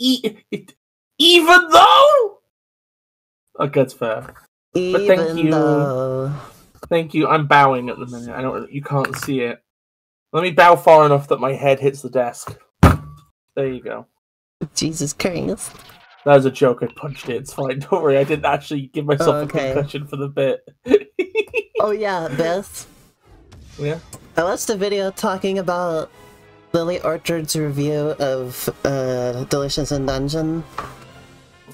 E- even though. Okay, that's fair. Even But thank you. though. Thank you. I'm bowing at the minute. I don't. You can't see it. Let me bow far enough that my head hits the desk. There you go. Jesus Christ. That was a joke. I punched it. It's fine. Don't worry. I didn't actually give myself Okay. a concussion for the bit. Oh yeah, Beth. yeah. I watched a video talking about Lily Orchard's review of uh, Delicious in Dungeon.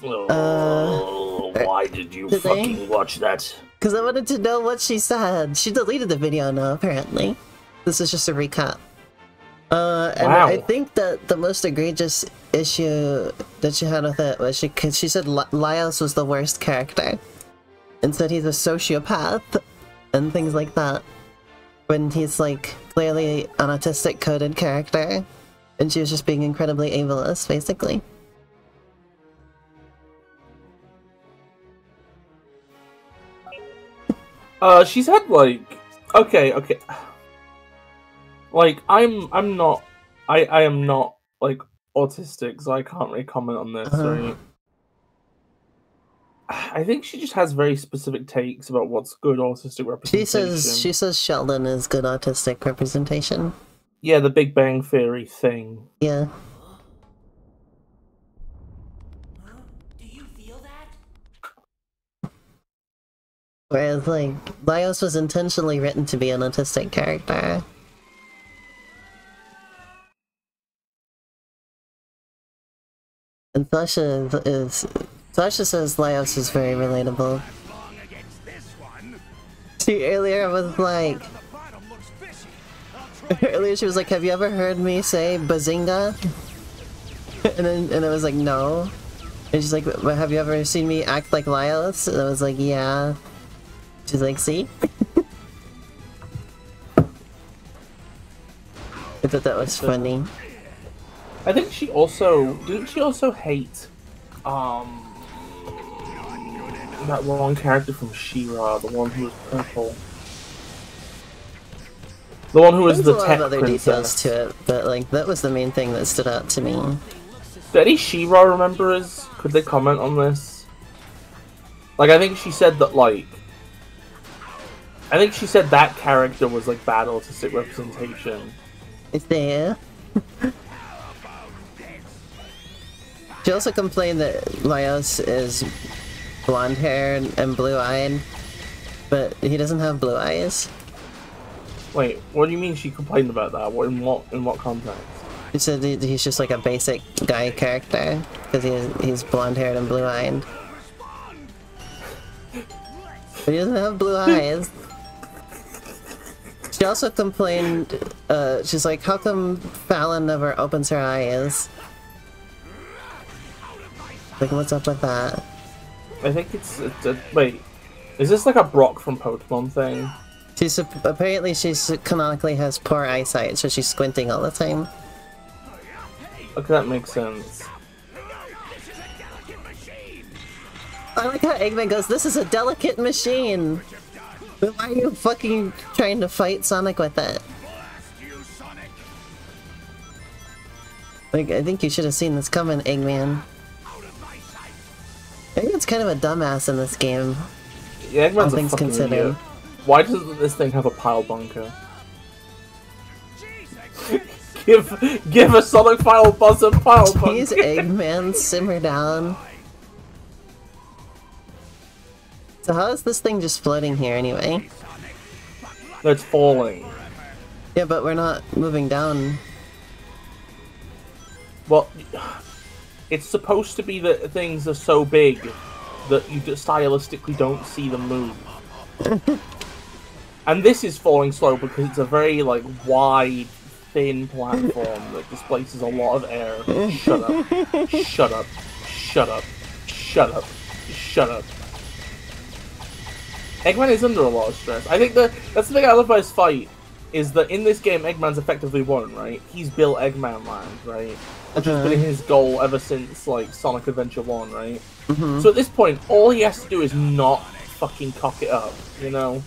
Oh, why did you did they? fucking watch that? Because I wanted to know what she said. She deleted the video now, apparently. This is just a recap. Uh, and Wow. I think that the most egregious issue that she had with it was she, cause she said Li- Laios was the worst character. And said he's a sociopath and things like that. When he's like clearly an autistic coded character. And she was just being incredibly ableist, basically. Uh, she's had like, okay, okay, like I'm, I'm not, I, I am not like autistic, so I can't really comment on this. Uh-huh. Right? I think she just has very specific takes about what's good autistic She representation. says she says Sheldon is good autistic representation. yeah, the Big Bang Theory thing. Yeah. Do you feel that? Whereas, like, Laios was intentionally written to be an autistic character. And Sasha is, is Sasha says Laios is very relatable. See, earlier I was like, earlier she was like, "Have you ever heard me say bazinga?" And then and I was like, "No." And she's like, "But have you ever seen me act like Laios?" And I was like, "Yeah." She's like, "See." I thought that was funny. I think she also didn't she also hate um that one character from She-Ra, the one who was purple. The one who was the tech other princess. details to it, but like that was the main thing that stood out to me. Do any She-Ra remembers? Could they comment on this? Like, I think she said that, like... I think she said that character was, like, bad autistic representation. Is there? she also complained that Laios is blonde hair and blue eyed, but he doesn't have blue eyes. Wait, what do you mean she complained about that? What, in what in what context? She said he's just like a basic guy character because he, he's blonde haired and blue eyed. But he doesn't have blue eyes. She also complained, uh, she's like, how come Falin never opens her eyes? Like, what's up with that? I think it's, uh, it's a, wait. Is this like a Brock from Pokemon thing? She's apparently she's canonically has poor eyesight, so she's squinting all the time. Okay, that makes sense. I like how Eggman goes, "This is a delicate machine." But why are you fucking trying to fight Sonic with it? Like, I think you should have seen this coming, Eggman. Eggman's kind of a dumbass in this game. Yeah, All Eggman's a things fucking considered. idiot. Why doesn't this thing have a pile bunker? give give a Sonic File Buzz a pile bunker. Please, Eggman, simmer down. So how is this thing just floating here anyway? No, it's falling. Yeah, but we're not moving down. Well, it's supposed to be that things are so big that you stylistically don't see them move. and this is falling slow because it's a very like wide, thin platform that displaces a lot of air. Shut up! Shut up! Shut up! Shut up! Shut up! Eggman is under a lot of stress. I think that that's the thing I love about his fight is that in this game Eggman's effectively won, right? He's built Eggman Land, right? Which has been his goal ever since like Sonic Adventure One, right? So at this point, all he has to do is not fucking cock it up, you know.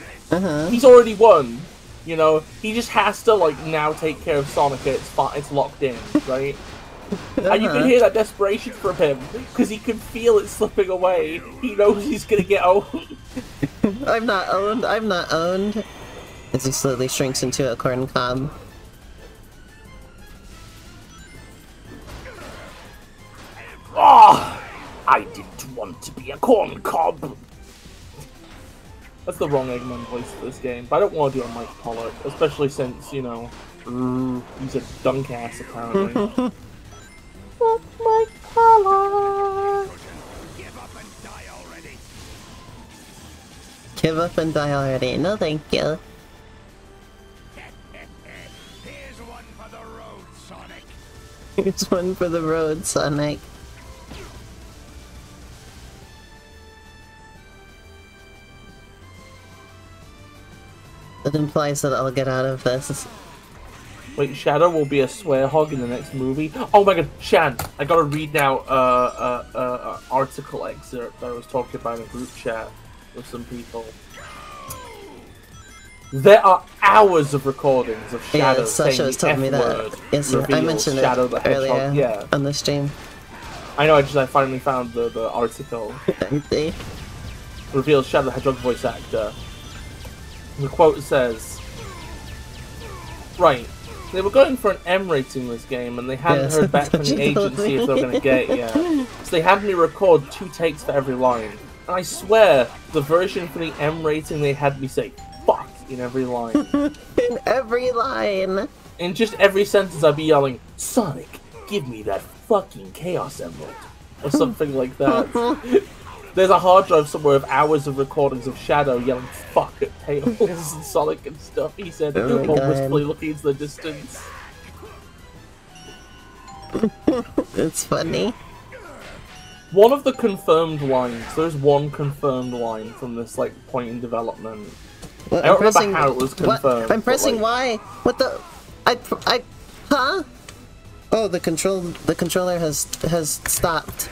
He's already won, you know. He just has to like now take care of Sonic. It's it's locked in, right? And you can Uh-huh. hear that desperation from him because he can feel it slipping away. He knows he's gonna get owned. I'm not owned. I'm not owned. As he slowly shrinks into a corn cob. Ah, I didn't want to be a corn cob. That's the wrong Eggman voice for this game, but I don't want to do a Mike Pollock, especially since, you know, he's a dunk ass apparently. Fuck Mike Pollock! Give up and die already. Give up and die already. No, thank you. Here's one for the road, Sonic. Here's one for the road, Sonic. That implies that I'll get out of this. Wait, Shadow will be a swear hog in the next movie? Oh my god, Shan, I gotta read now uh, uh, uh, uh, article excerpt that I was talking about in a group chat with some people. There are hours of recordings of Shadow yeah, Sasha was telling me that. Yes, I mentioned Shadow it the earlier Yeah, on the stream. I know. I just I finally found the, the article. Reveals Shadow the Hedgehog voice actor. The quote says, "Right, they were going for an M rating this game, and they hadn't Yes, heard back from the what you told agency if they were going to get it yet. So they had me record two takes for every line, and I swear the version for the M rating they had me say fuck in every line. In every line. in just every sentence, I'd be yelling, Sonic, give me that fucking Chaos Emerald, or something like that." There's a hard drive somewhere of hours of recordings of Shadow yelling fuck at Tails and Sonic and stuff. He said, Oh wistfully looking into the distance. It's funny. One of the confirmed lines, there's one confirmed line from this like point in development. What, I don't remember how it was what? confirmed, I'm but, pressing like- Y. What the? I, I, huh? Oh, the control, the controller has has stopped.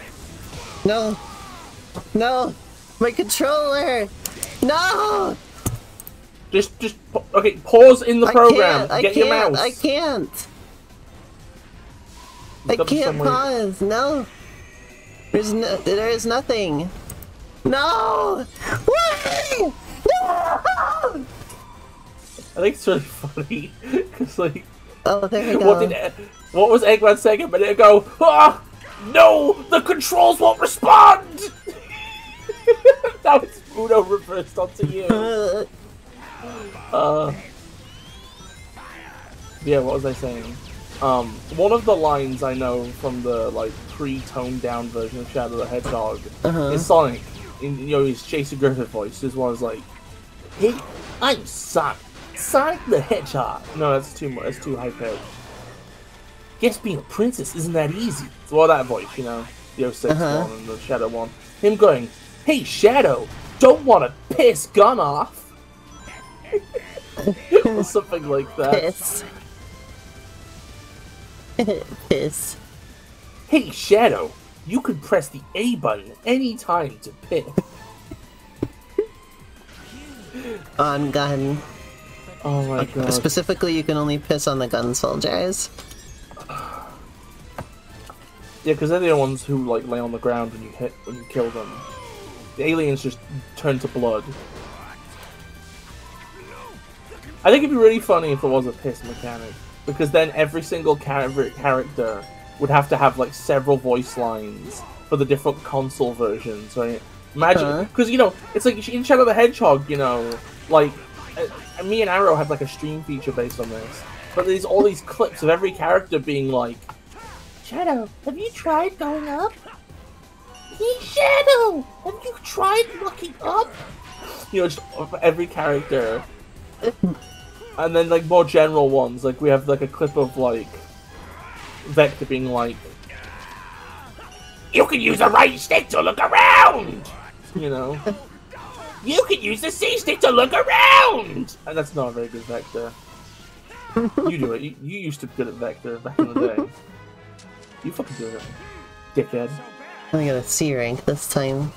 No, no, my controller. No, Just, just, okay, pause in the I program. Get your mouse. I can't. I can't pause. No, there's no, there is nothing. No. Why? No. I think it's really funny because like, Oh, there we go. what did, what was Eggman saying a minute ago? Ah, no, the controls won't respond. Now it's Uno reversed onto you. Uh, yeah, what was I saying? Um, one of the lines I know from the like pre-toned down version of Shadow the Hedgehog Uh-huh. is Sonic. In you know his Jason Griffith voice. This one is like, "Hey, I'm Sonic, Sonic the Hedgehog." No, that's too much. That's too high pitched. Guess being a princess isn't that easy. Well, that voice, you know, the 06 Uh-huh. one and the Shadow one. Him going, "Hey, Shadow, don't want to piss gun off." or something like that. piss. piss. Hey, Shadow, you can press the A button anytime to piss. On gun. Oh my god. Specifically, you can only piss on the gun soldiers. Yeah, because they're the ones who like lay on the ground when you hit when you kill them. The aliens just turn to blood. I think it'd be really funny if it was a piss mechanic, because then every single char- character would have to have like several voice lines for the different console versions, right? Imagine, Huh. because you know, it's like in Shadow the Hedgehog, you know, like uh, me and Arrow had like a stream feature based on this, but there's all these clips of every character being like, Shadow, have you tried going up? Hey, Shadow, have you tried looking up? You know, just every character. and then, like, more general ones. Like, we have, like, a clip of, like, Vector being like, You can use the right stick to look around! You know? you can use the C stick to look around! And that's not a very good Vector. you do it. You, you used to be good at Vector back in the day. You fucking do it, dickhead. I got a C rank this time.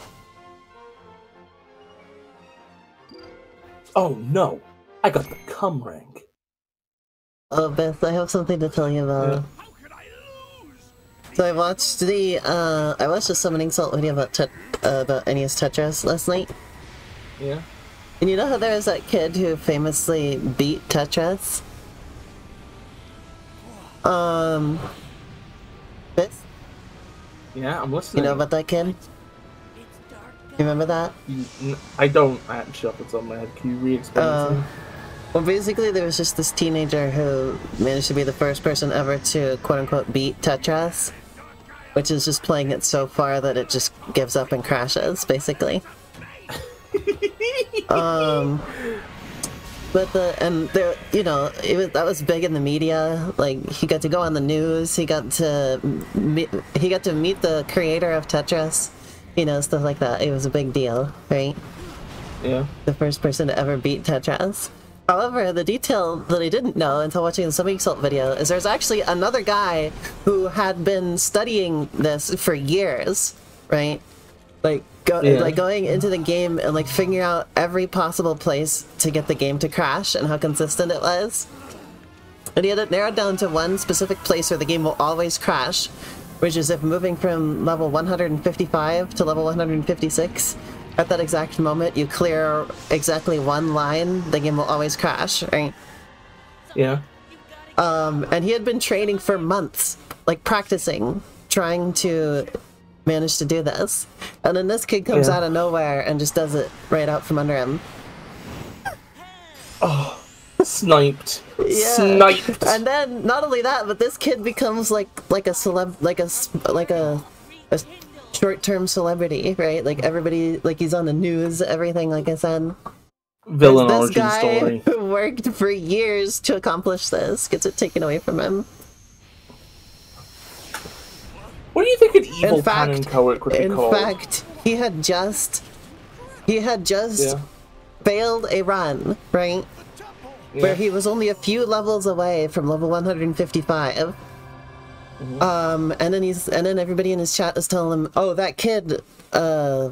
Oh no, I got the cum rank. Oh, Beth, I have something to tell you about. Yeah. How could I? So I watched the uh, I watched a summoning salt video about te- uh, about NES Tetris last night. Yeah. And you know how there was that kid who famously beat Tetris? Um, Fitz, Yeah, I'm listening. you know about that kid? You remember that? I don't actually the top of my head. Can you re-explain it Uh, me? Well, basically, there was just this teenager who managed to be the first person ever to quote unquote beat Tetris, which is just playing it so far that it just gives up and crashes, basically. um, but the and there, you know, it was that was big in the media. Like he got to go on the news. He got to meet, he got to meet the creator of Tetris. You know, stuff like that. It was a big deal, right? Yeah. the first person to ever beat Tetris. However, the detail that I didn't know until watching the Summoning Salt video is there's actually another guy who had been studying this for years, right? Like, go, Yeah. like going into the game and like figuring out every possible place to get the game to crash and how consistent it was. And he had it narrowed down to one specific place where the game will always crash, which is if moving from level 155 to level 156, at that exact moment you clear exactly one line, the game will always crash, right? Yeah. Um, and he had been training for months, like practicing, trying to manage to do this. And then this kid comes Yeah. out of nowhere and just does it right out from under him. Oh, sniped. Yeah. Sniped. And then not only that, but this kid becomes like like a celeb, like a like a, a short-term celebrity, right? Like everybody, like he's on the news, everything. Like I said, Villain this origin guy story. who worked for years to accomplish this gets it taken away from him. What do you think an evil In fact- canon coward would be In called? fact, he had just he had just yeah. failed a run, right? yeah. where he was only a few levels away from level 155. Um, and then he's and then everybody in his chat is telling him, "Oh, that kid uh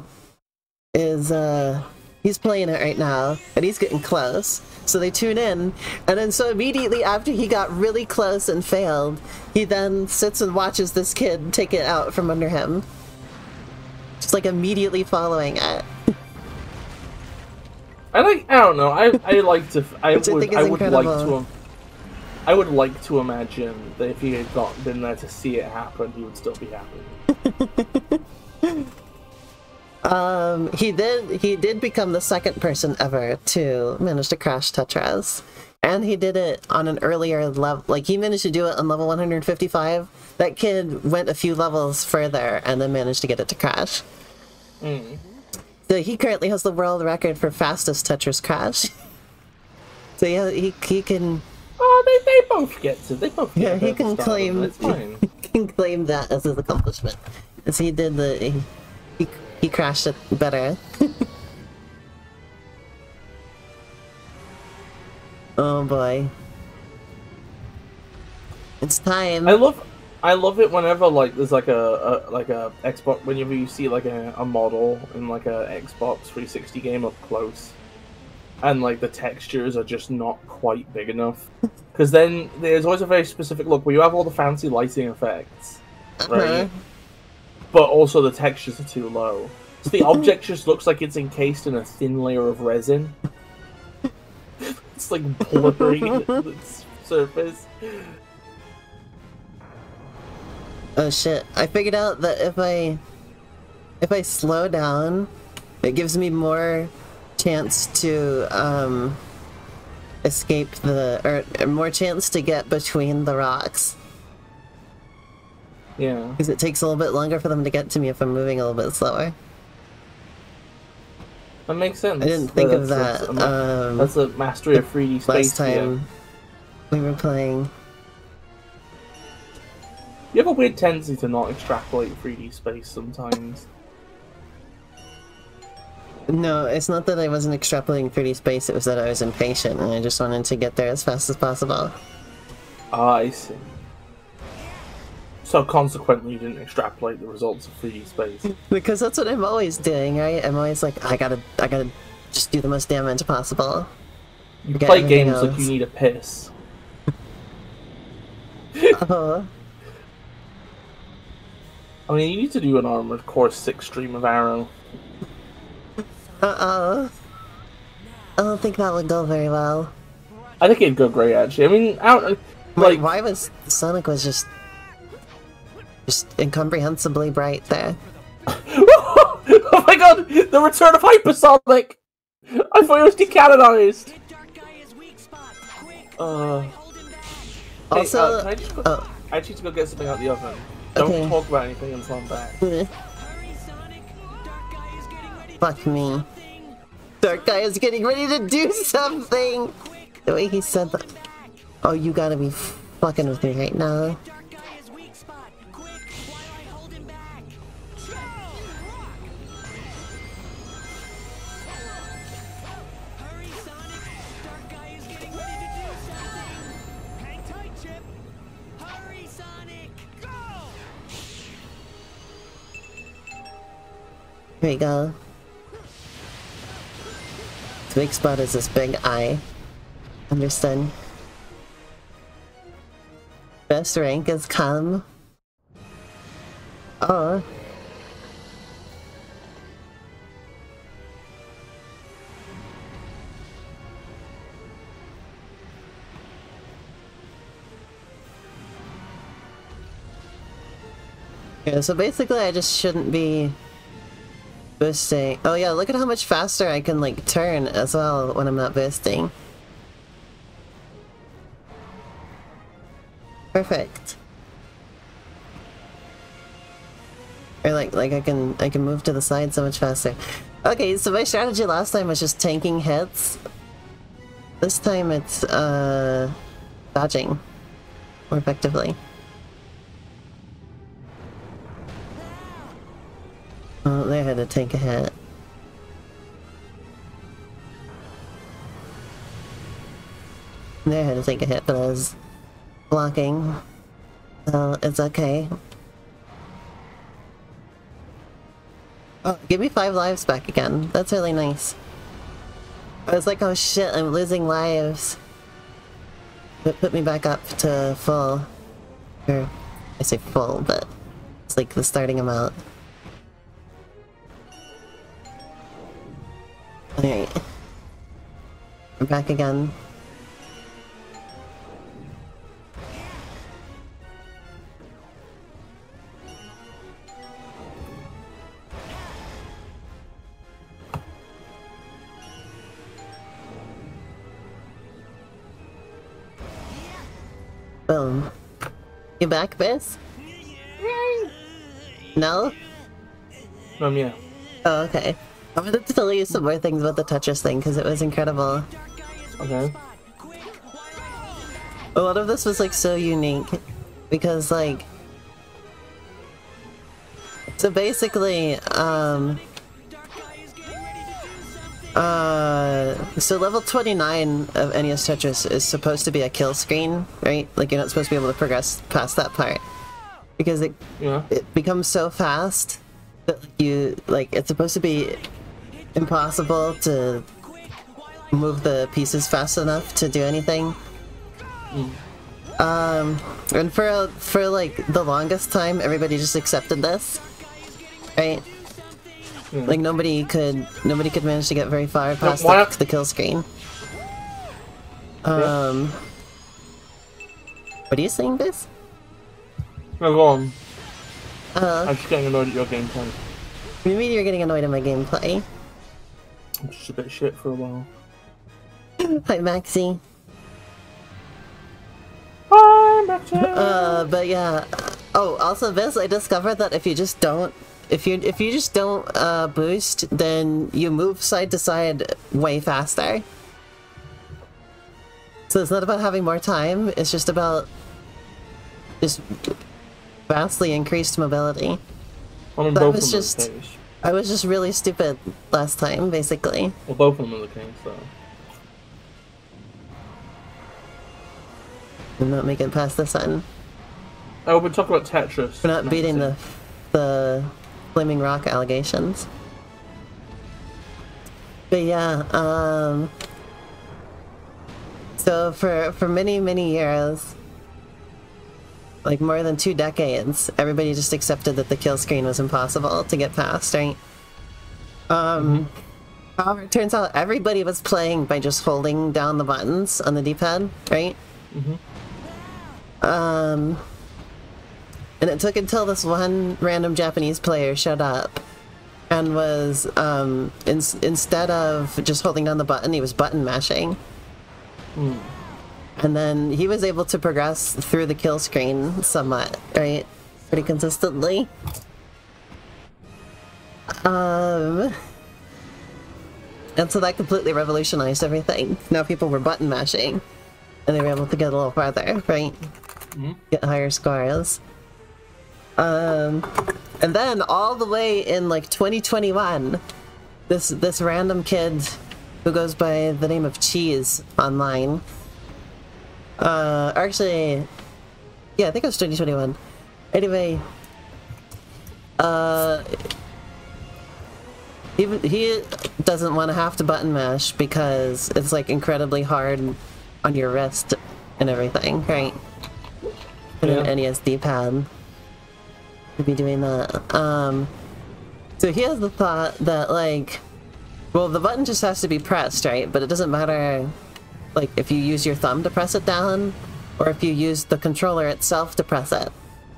is uh he's playing it right now and he's getting close." So they tune in, and then so immediately after he got really close and failed, he then sits and watches this kid take it out from under him. Just like immediately following it. I like. I don't know. I I like to. I I would. think is I would like incredible. to. I would like to imagine that if he had not been there to see it happen, he would still be happy. Um, he did. He did become the second person ever to manage to crash Tetris, and he did it on an earlier level. Like he managed to do it on level 155. That kid went a few levels further and then managed to get it to crash. So he currently has the world record for fastest Tetris crash. So yeah, he he can Oh, they, they both get to. They both. Get Yeah, he can claim- fine. can claim that as his accomplishment, as he did the he he, he crashed it better. oh boy, it's time. I love. I love it whenever like there's like a, a like a Xbox whenever you see like a, a model in like a Xbox 360 game up close, and like the textures are just not quite big enough. Because then there's always a very specific look where you have all the fancy lighting effects, right? Uh-huh. But also the textures are too low. So the object just looks like it's encased in a thin layer of resin. it's like blurring its surface. Oh shit! I figured out that if I if I slow down, it gives me more chance to um escape the or, or more chance to get between the rocks Yeah. because it takes a little bit longer for them to get to me if I'm moving a little bit slower. That makes sense. I didn't think of that That's, a, um, that's a mastery of 3D space. last time we were playing. You have a weird tendency to not extrapolate 3D space sometimes. No, it's not that I wasn't extrapolating 3D space. It was that I was impatient and I just wanted to get there as fast as possible. Ah, I see. So consequently, you didn't extrapolate the results of 3D space. Because that's what I'm always doing, right? I'm always like, I gotta, I gotta just do the most damage possible. You Forget play games like you need a piss. uh-huh. I mean, you need to do an Armored Core 6 stream of Arrow. Uh-oh. I don't think that would go very well. I think it'd go great, actually. I mean, out, Like, like, why was Sonic was just just incomprehensibly bright there? oh my god, the return of Hypersonic! I thought it was decanonized! Dark Gaia is weak spot. Quick, Uh, back. hey, Also, uh, I, just go, oh. I just need to go get something out the oven. Don't Okay. talk about anything until I'm back. Hurry, Sonic. Dark Gaia is getting ready to Fuck me. Dark Gaia is getting ready to do something! The way he said that. Oh, you gotta be fucking with me right now. Here we go. The weak spot is this big eye. Understood. Best rank is come. Oh. Yeah, so basically I just shouldn't be boosting. Oh yeah, look at how much faster I can like turn as well when I'm not boosting. Perfect. Or like like I can I can move to the side so much faster. Okay, so my strategy last time was just tanking hits. This time it's uh dodging more effectively. Oh, they had to take a hit. They had to take a hit, but I was blocking. So it's okay. Oh, give me five lives back again. That's really nice. I was like, oh shit, I'm losing lives. But put me back up to full. Or, I say full, but it's like the starting amount. Alright. We're back again. Boom. You back, Bis? No? Um, yeah. Oh, okay. I'm gonna tell you some more things about the Tetris thing because it was incredible. Okay. A lot of this was like so unique because like so basically um uh so level 29 of NES Tetris is supposed to be a kill screen, right? Like you're not supposed to be able to progress past that part because it Yeah. it becomes so fast that you like it's supposed to be impossible to move the pieces fast enough to do anything. Um, and for for like the longest time, everybody just accepted this, right? Yeah. Like nobody could nobody could manage to get very far past why the, the kill screen. Um, what are you saying, Bis? No, go on. Uh, I'm just getting annoyed at your gameplay. maybe you're getting annoyed at my gameplay. I'm just a bit shit for a while. Hi, Maxie. I'm back to Uh, but yeah. Oh, also, Bis, I discovered that if you just don't, if you if you just don't uh, boost, then you move side to side way faster. So it's not about having more time. It's just about just vastly increased mobility. I that was just- are case. I was just really stupid last time, basically. Well, both of them are the case, though. I'm not making it past the sun. Oh, been talking about Tetris. We're not beating the the flaming rock allegations. But yeah, um so for for many many years like more than two decades, everybody just accepted that the kill screen was impossible to get past, right? Um, however, it turns out everybody was playing by just holding down the buttons on the D-pad, right? Mm -hmm. Um, and it took until this one random Japanese player showed up and was, um, in, instead of just holding down the button, he was button mashing. And then he was able to progress through the kill screen somewhat, right? Pretty consistently. Um, and so that completely revolutionized everything. Now people were button mashing, and they were able to get a little farther, right? Get higher scores. Um, and then all the way in like 2021, this this random kid who goes by the name of Cheez online. Uh, actually, yeah, I think it was 2021. Anyway, uh, he he doesn't want to have to button mash because it's like incredibly hard on your wrist and everything, right? With Yeah. an NES D-pad to be doing that. Um, so he has the thought that like, well, the button just has to be pressed, right? But it doesn't matter, like, if you use your thumb to press it down, or if you use the controller itself to press it.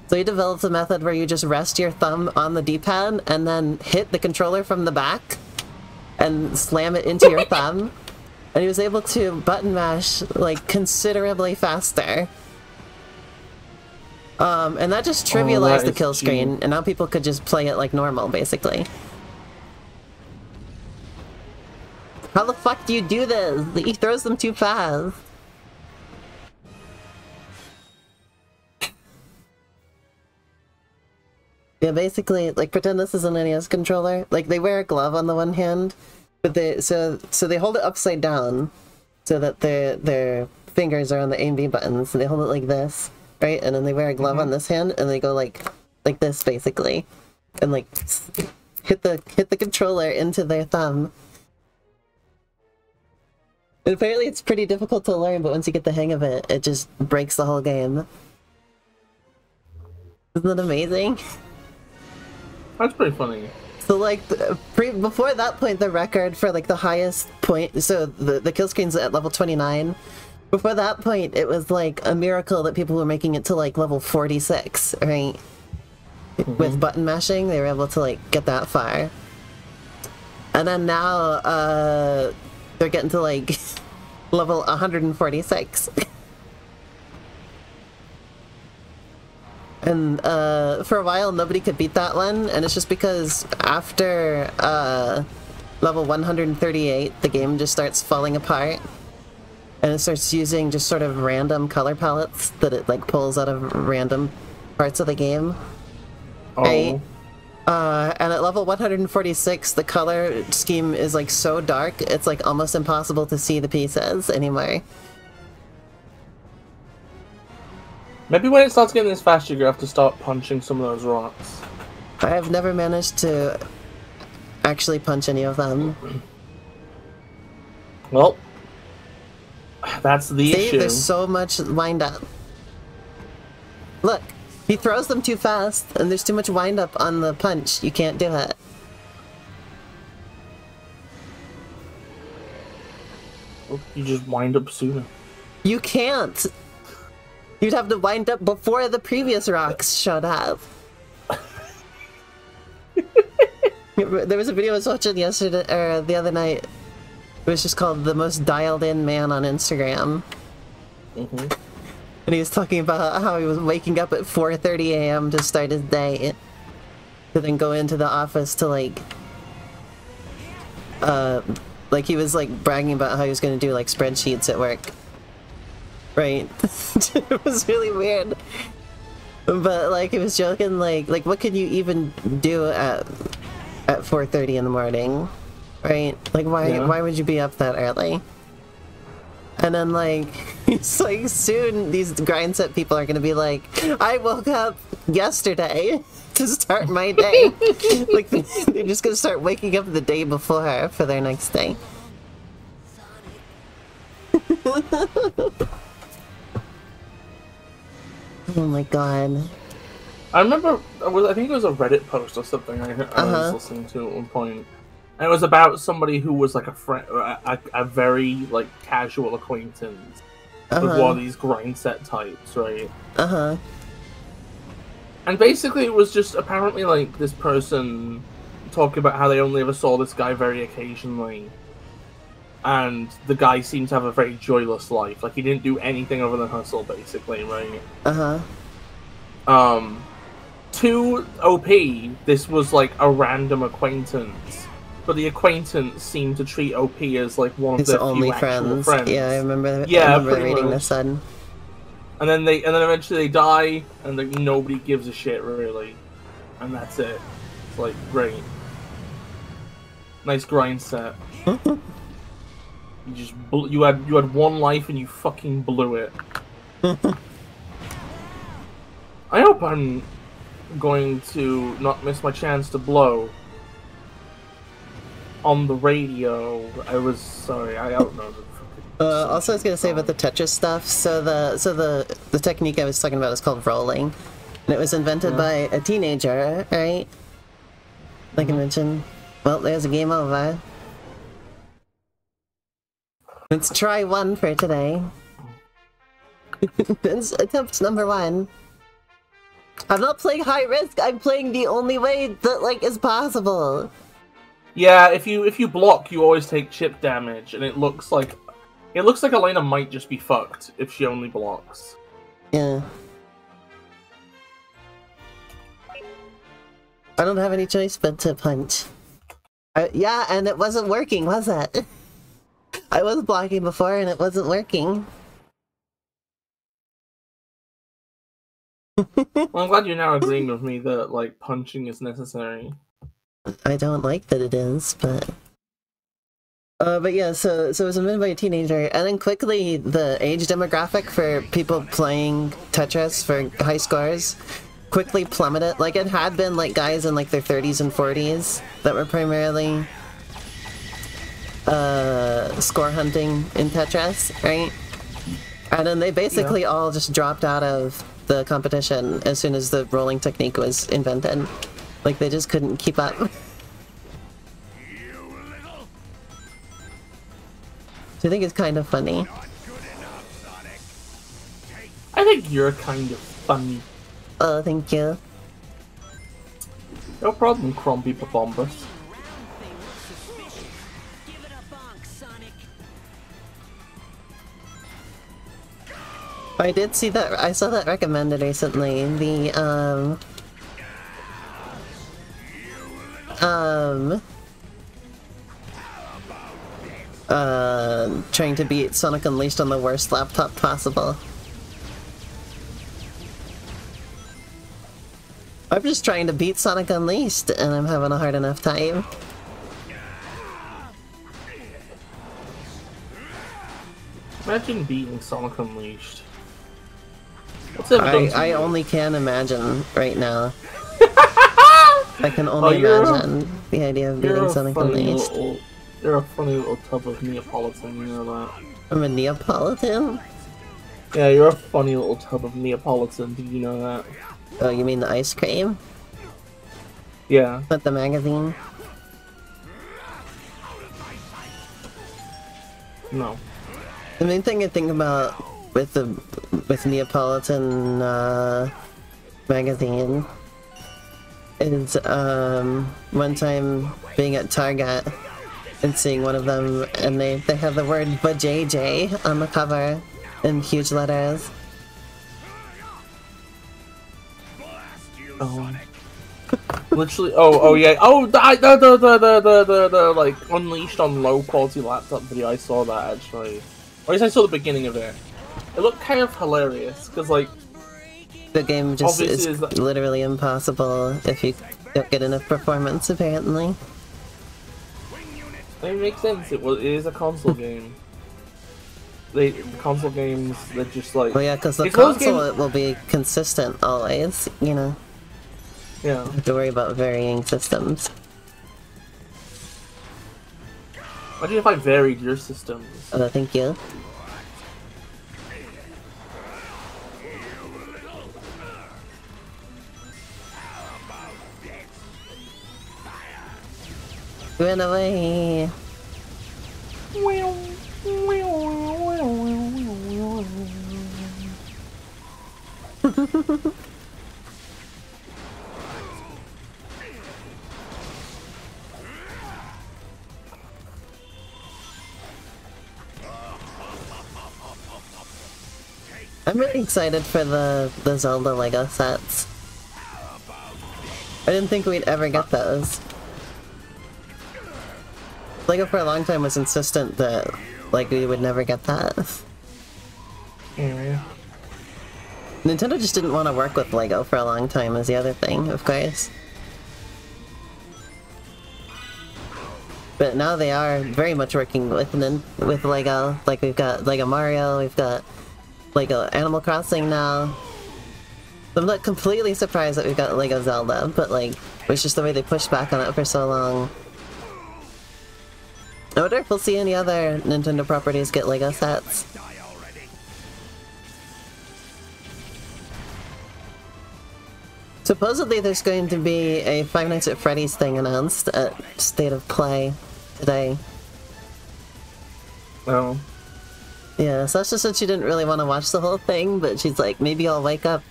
So he developed a method where you just rest your thumb on the D-pad and then hit the controller from the back and slam it into your thumb. And he was able to button mash like considerably faster. Um, and that just Oh, trivialized that the kill screen, and now people could just play it like normal, basically. How the fuck do you do this? He throws them too fast. Yeah, basically, like pretend this is an NES controller. Like they wear a glove on the one hand, but they so so they hold it upside down, so that their their fingers are on the A and B buttons. And they hold it like this, right? And then they wear a glove on mm-hmm. this hand, and they go like like this basically, and like hit the hit the controller into their thumb. And apparently, it's pretty difficult to learn, but once you get the hang of it, it just breaks the whole game. Isn't that amazing? That's pretty funny. So like pre- before that point, the record for like the highest point, so the the kill screen's at level twenty nine. Before that point, it was like a miracle that people were making it to like level forty six, right? With button mashing, they were able to like get that far. And then now, uh, they're getting to like level one hundred and forty six. And uh, for a while, nobody could beat that one, and it's just because after uh, level 138, the game just starts falling apart, and it starts using just sort of random color palettes that it like pulls out of random parts of the game. Oh, Right. Uh, and at level 146, the color scheme is like so dark, it's like almost impossible to see the pieces anymore. maybe when it starts getting this fast, you're gonna have to start punching some of those rocks. I've never managed to actually punch any of them. Well, that's the See, issue. there's so much wind up. Look, he throws them too fast, and there's too much wind up on the punch. You can't do it. Oh, you just wind up sooner. You can't. You'd have to wind up before the previous rocks showed up. there was a video I was watching yesterday or the other night. It was just called "The Most Dialed In Man" on Instagram. Mm-hmm. And he was talking about how he was waking up at 4:30 a.m. to start his day, to then go into the office to like, uh, like he was like bragging about how he was going to do like spreadsheets at work. Right. it was really weird. But like he was joking like like what could you even do at at 4:30 in the morning? Right? Like why Yeah. why would you be up that early? And then like it's like soon these grind set people are gonna be like, I woke up yesterday to start my day. like they're just gonna start waking up the day before for their next day. Oh my god. I remember, I, I think it was a Reddit post or something I, I Uh-huh. was listening to at one point, and it was about somebody who was like a friend, a, a, a very like casual acquaintance with one Uh-huh. of these grind set types, right? Uh-huh. And basically, it was just apparently like this person talking about how they only ever saw this guy very occasionally, and the guy seemed to have a very joyless life. Like he didn't do anything other than hustle, basically, right? Uh-huh. Um, to OP, this was like a random acquaintance, but the acquaintance seemed to treat OP as like one of His their only few actual friends. friends. Yeah, I remember, Yeah, I remember reading much. this one. And then they, and then eventually they die, and like nobody gives a shit really, and that's it. It's like great, nice grind set. you just bl- you had you had one life and you fucking blew it. I hope I'm going to not miss my chance to blow. On the radio, I was sorry. I don't know. Uh, also, I was gonna say about the Tetris stuff. So the so the the technique I was talking about is called rolling, and it was invented by a teenager, right? Like I mentioned. Well, there's a game over. Let's try one for today. It's attempt number one. I'm not playing high risk. I'm playing the only way that like is possible. Yeah, if you if you block, you always take chip damage, and it looks like it looks like Elena might just be fucked if she only blocks. Yeah. I don't have any choice but to punch. Uh, yeah, and it wasn't working, was it? I was blocking before and it wasn't working. Well, I'm glad you're now agreeing with me that like punching is necessary. I don't like that it is, but... Uh, but yeah, so so it was invented by a teenager, and then quickly the age demographic for people playing Tetris for high scores quickly plummeted. Like it had been like guys in like their 30s and 40s that were primarily uh, score hunting in Tetris, right? And then they basically all just dropped out of the competition as soon as the rolling technique was invented. Like they just couldn't keep up. I think it's kind of funny. I think you're kind of funny. Oh, thank you. No problem, Crumpy Papombus. They look suspicious. Give it a bonk, Sonic. I did see that. I saw that recommended recently. The um um uh trying to beat Sonic Unleashed on the worst laptop possible. I'm just trying to beat Sonic Unleashed and I'm having a hard enough time. Imagine beating Sonic Unleashed. What's I, I only can imagine right now. I can only Oh, you're a- imagine the idea of beating Sonic funny Unleashed. little, you're a funny little tub of Neapolitan, you know that. I'm a Neapolitan? Yeah, you're a funny little tub of Neapolitan, do you know that? Oh, you mean the ice cream? Yeah. Not the magazine? No. The main thing I think about with the with Neapolitan uh, magazine is um, one time being at Target and seeing one of them, and they, they have the word BJJ on the cover in huge letters. Oh. Literally, oh, oh yeah, oh, the, the, the, the, the, the, the, like, Unleashed on low quality laptop video, I saw that actually. Or at least I saw the beginning of it. It looked kind of hilarious, because, like, the game just Obviously, is that- literally impossible if you don't get enough performance, apparently. it makes sense, it, was, it is a console game. They, the console games, they're just like, Well, yeah, because the console games- will be consistent always, you know. yeah. Have to worry about varying systems. Imagine if I varied your systems. Oh, thank you. Run away. I'm really excited for the, the Zelda Lego sets. I didn't think we'd ever get those. Lego for a long time was insistent that like we would never get that. Yeah. Nintendo just didn't want to work with Lego for a long time is the other thing, of course. But now they are very much working with with Lego. Like we've got Lego Mario, we've got Lego Animal Crossing now. I'm not completely surprised that we've got Lego Zelda, but like, it's just the way they pushed back on it for so long. I wonder if we'll see any other Nintendo properties get Lego sets. Supposedly there's going to be a Five Nights at Freddy's thing announced at State of Play today. Oh. Yeah, Sasha said she didn't really want to watch the whole thing, but she's like, maybe I'll wake up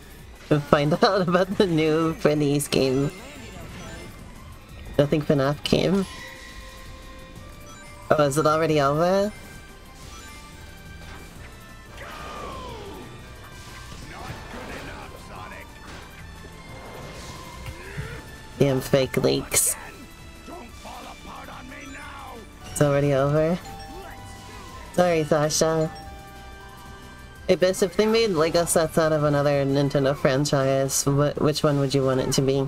and find out about the new Freddy's game. I think FNAF came. Oh, is it already over? Damn fake leaks. It's already over. Sorry, Sasha. Hey, Bis, if they made Lego sets out of another Nintendo franchise, wh which one would you want it to be?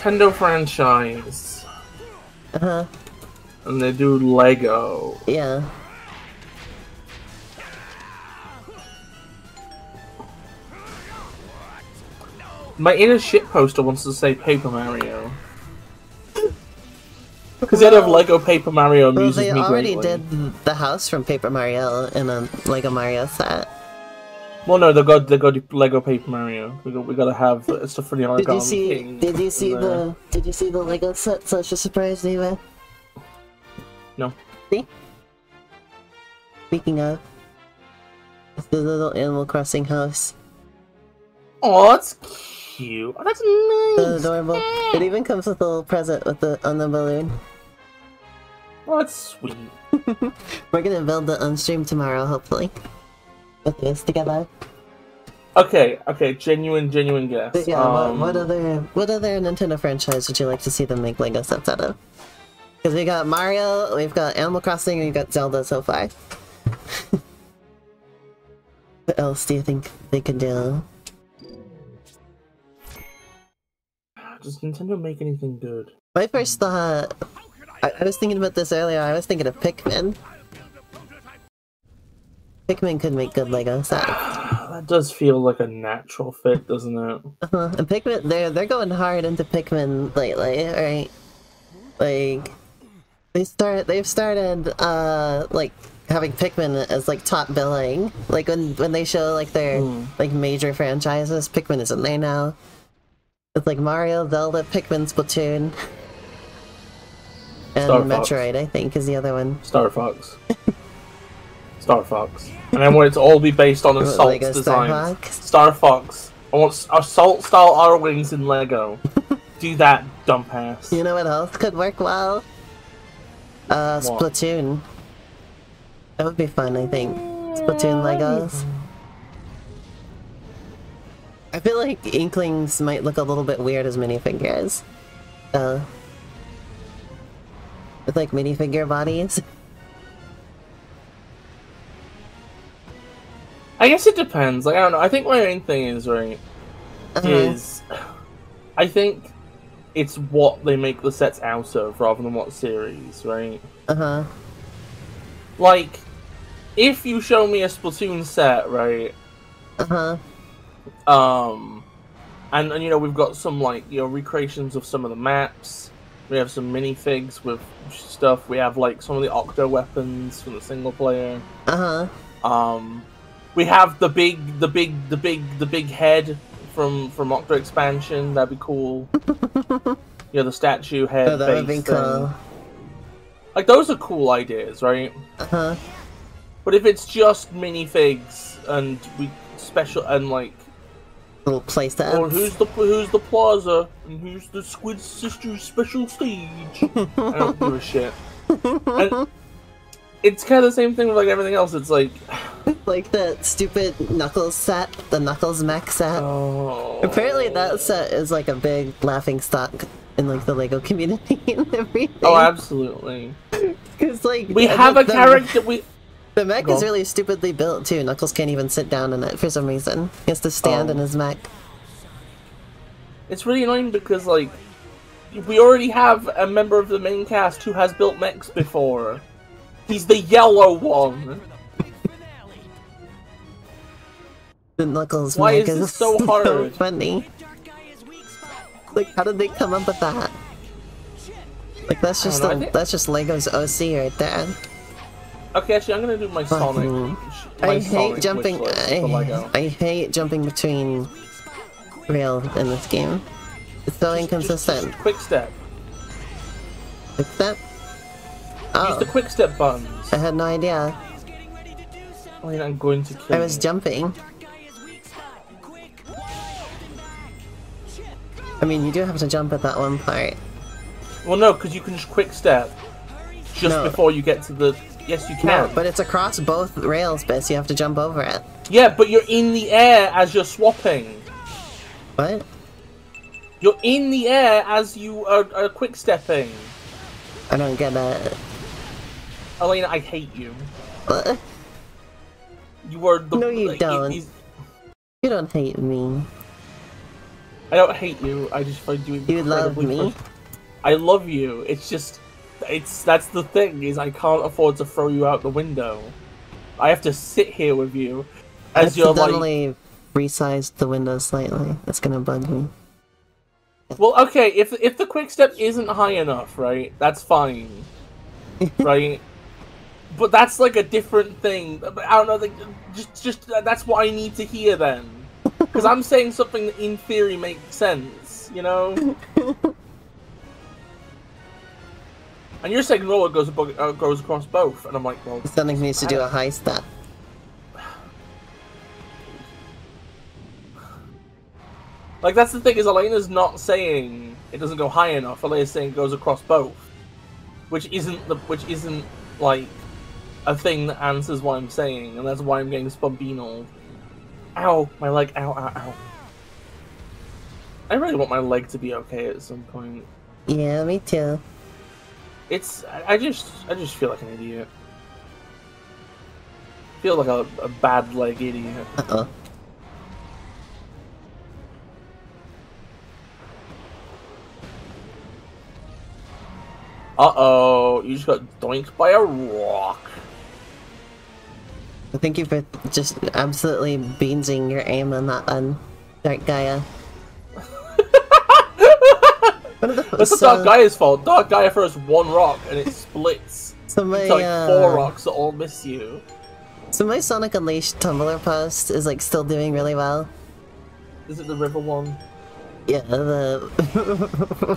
Nintendo franchise, Uh-huh, and they do Lego. yeah. My inner shit poster wants to say Paper Mario. Because the idea of Lego Paper Mario Well, amuses they me already greatly. did the house from Paper Mario in a Lego Mario set. Well, no, they got they got Lego Paper Mario. We got we got to have stuff for the Did origami you see? Did you see there. the? Did you see the Lego set? Such a surprise, with. No. See? Speaking of, it's the little Animal Crossing house. Oh, that's cute. Oh, that's So nice. adorable. It even comes with a little present with the on the balloon. Oh, that's sweet. We're gonna build the on stream tomorrow, hopefully. With this together. Okay, okay, genuine, genuine guess. But yeah, um, what, what other what other Nintendo franchise would you like to see them make Lego sets out of? Because we got Mario, we've got Animal Crossing, and we've got Zelda so far. what else do you think they could do? Does Nintendo make anything good? My first thought, I, I was thinking about this earlier. I was thinking of Pikmin. Pikmin could make good Lego sets. That does feel like a natural fit, doesn't it? Uh-huh. And Pikmin, they're they're going hard into Pikmin lately, right? Like they start, they've started uh like having Pikmin as like top billing. Like when when they show like their Hmm. like major franchises, Pikmin is in there now. It's like Mario, Zelda, Pikmin, Splatoon, and Star Fox. Metroid. I think is the other one. Star Fox. Star Fox. And I want it to all be based on Assault designs. Fox? Star Fox. I want Assault style Arwings in Lego. Do that, dump ass. You know what else could work well? Uh, What? Splatoon. That would be fun, I think. Splatoon Legos. I feel like Inklings might look a little bit weird as minifigures. Uh, with like minifigure bodies. I guess it depends. Like I don't know. I think my main thing is right Uh-huh. is I think it's what they make the sets out of rather than what series, right? Uh huh. Like if you show me a Splatoon set, right? Uh huh. Um and, and you know we've got some like you know recreations of some of the maps We have some minifigs with stuff. We have like some of the Octo weapons from the single player. Uh huh. Um, we have the big, the big, the big, the big head from from Octo expansion. That'd be cool. yeah, the statue head. Oh, that would be thing. cool. Like those are cool ideas, right? Uh huh. But if it's just minifigs and we special and like, Little place to oh, who's the who's the plaza and who's the Squid Sisters special stage? I don't give a shit. And it's kind of the same thing with like everything else. It's like, like that stupid Knuckles set, the Knuckles mech set. oh, Apparently, that set is like a big laughing stock in like the Lego community and everything. Oh, absolutely. Because like We the- have a the- character. We The mech Go is really stupidly built too. Knuckles can't even sit down in it for some reason. He has to stand Oh. in his mech. It's really annoying because like we already have a member of the main cast who has built mechs before. He's the yellow one. The Knuckles Why is this so hard? funny. Dark guy is weak spot. Like, how did they come up with that? Like that's just know, I a, think- that's just Lego's OC right there. Okay, actually, I'm gonna do my Sonic. My I Sonic hate jumping. wish list for Lego. I, I hate jumping between rails in this game. It's so inconsistent. Quick step. Like that. Use Oh, the quick step buttons. I had no idea. He's getting ready to. I mean, I'm going to kill I was jumping. Dark guy is weak spot. Quick, wild, and back. Chip. I mean, you do have to jump at that one part. Well, no, because you can just quick step just No. before you get to the. Yes, you can. No, but it's across both rails bits. You have to jump over it. Yeah, but you're in the air as you're swapping. What? You're in the air as you are, are quick stepping. I don't get it. Elena, I hate you. What? You are the. No, you like, don't. these- You don't hate me. I don't hate you. I just find you You love me. I love you. It's just, it's that's the thing is I can't afford to throw you out the window. I have to sit here with you as you're like. resized the window slightly. That's gonna bug me. Well, okay. If if the quick step isn't high enough, right? That's fine, right? But that's like a different thing. But I don't know. Like, just just uh, that's what I need to hear then, because I'm saying something that in theory makes sense. You know. And you're saying roller goes abo- uh, goes across both, and I'm like, well, Sonic needs to do a high step. like that's the thing is Elena's not saying it doesn't go high enough. Elena's saying it goes across both, which isn't the which isn't like a thing that answers what I'm saying, and that's why I'm getting Spombino. Ow, my leg! Ow, ow, ow! I really want my leg to be okay at some point. Yeah, me too. It's I just I just feel like an idiot. feel like a, a bad leg idiot. Uh oh. Uh oh, you just got doinked by a rock. Thank you for just absolutely beansing your aim on that one, Dark Gaia. What are the- That's so- not Dark Gaia's fault. Dark Gaia throws one rock and it splits. So my, It's like uh, four rocks that all miss you. So my Sonic Unleashed Tumblr post is like still doing really well. Is it the river one? Yeah, the...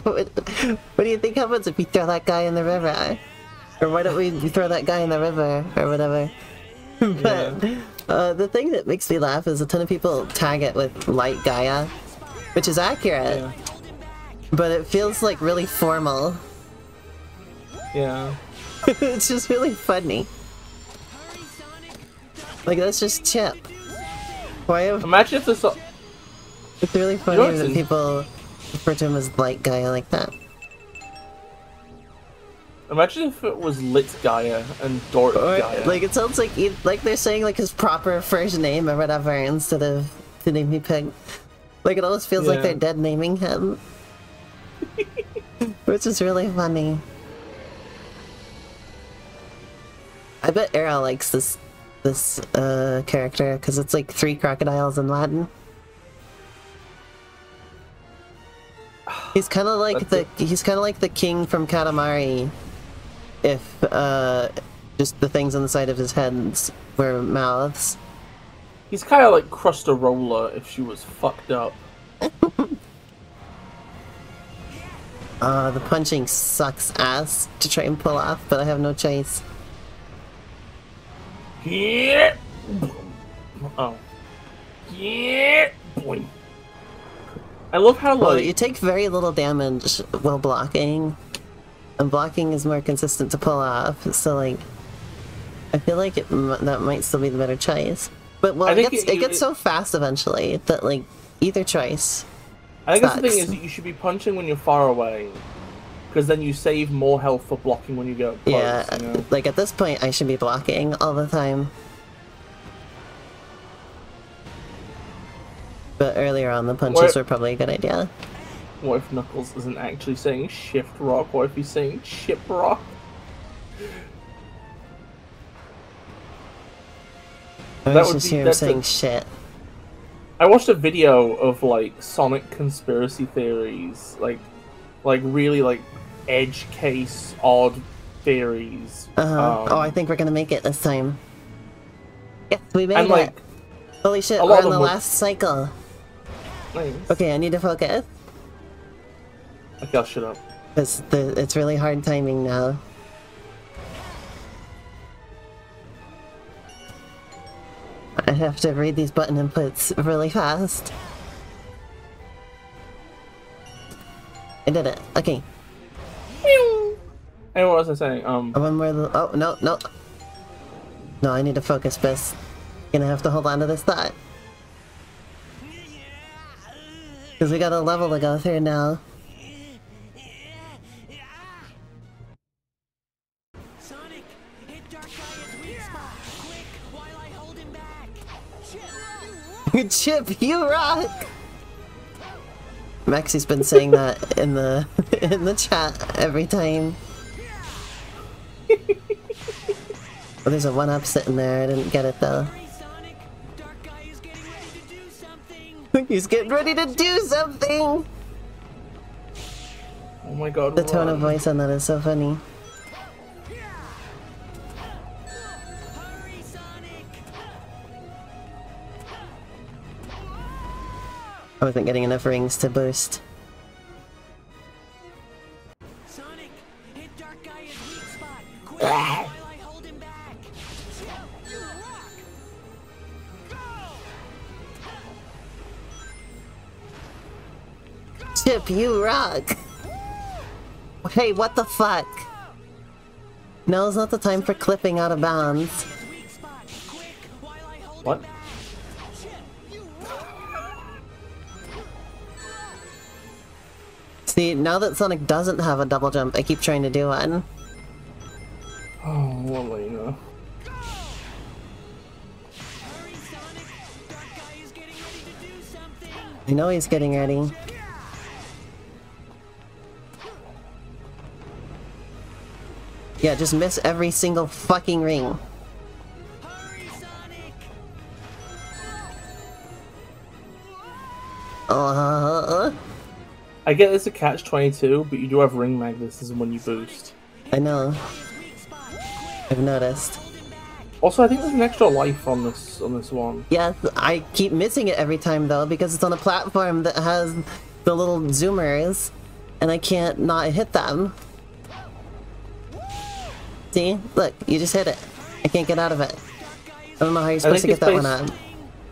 what, what do you think happens if we throw that guy in the river? Or why don't we throw that guy in the river, or whatever? but, uh, the thing that makes me laugh is a ton of people tag it with Light Gaia, which is accurate, Yeah. but it feels like really formal. Yeah. it's just really funny. Like, that's just Chip. Why have... Imagine if this. It's really funny that people refer to him as Light Gaia like that. Imagine if it was Lit Gaia and Dork Or, Gaia. like it sounds like he, like they're saying like his proper first name or whatever instead of the name he picked. Like it almost feels like they're dead naming him, which is really funny. I bet Errol likes this this uh, character because it's like three crocodiles in Latin. He's kind of like That's the he's kind of like the king from Katamari. If uh, just the things on the side of his heads were mouths. He's kind of like Crusta Roller if she was fucked up. Uh, the punching sucks ass to try and pull off, but I have no choice. Yeah. Oh. Yeah. Boing. I love how Well, you take very little damage while blocking, and blocking is more consistent to pull off. So like, I feel like it, that might still be the better choice. But well, I it gets it- it, gets it- so fast eventually that like either choice. I think that's the thing is that you should be punching when you're far away, because then you save more health for blocking when you go close. yeah, You know? like at this point, I should be blocking all the time. But earlier on, the punches were probably a good idea. What if Knuckles isn't actually saying shift rock? What if he's saying chip rock? I That would be- here that's a- saying shit. I watched a video of like Sonic conspiracy theories, like, like really like edge case odd theories. Uh-huh. Um, oh, I think we're gonna make it this time. Yes, we made and it. like, Holy shit, we're on the were- last cycle. nice. Okay, I need to focus. Okay, I'll shut up. Because it's really hard timing now. I have to read these button inputs really fast. I did it. Okay. Hey, what was I saying? Um, One more. l- Oh, no, no. No, I need to focus, Bis. Gonna have to hold on to this thought. Because we got a level to go through now. Chip, you rock! Maxi's been saying that in the in the chat every time. Oh, there's a one-up sitting there. I didn't get it though. hurry, Sonic. Dark Gaia's getting ready to do something. He's getting ready to do something. oh my god. The tone of voice on that is so funny. I wasn't getting enough rings to boost. Sonic, hit Dark Gaia's weak spot. Quick, while I hold him back. Chip, you rock. Chip, you rock! Hey, what the fuck? Now's not the time for clipping out of bounds. Gaia's weak spot. Quick, while I hold What? See, now that Sonic doesn't have a double jump, I keep trying to do one. Oh, well, you know. Hurry, Sonic. Dark Gaia's getting ready to do something. I know he's getting ready. Yeah, just miss every single fucking ring. Hurry, Sonic. I get there's a catch 22, but you do have ring magnetism when you boost. I know, Gaia's weak spot. Quick, I've noticed. hold him back. Also, I think there's an extra life on this on this one. Yes, I keep missing it every time though because it's on a platform that has the little zoomers, and I can't not hit them. See? Look, you just hit it. I can't get out of it. I don't know how you're supposed to get that it's one on.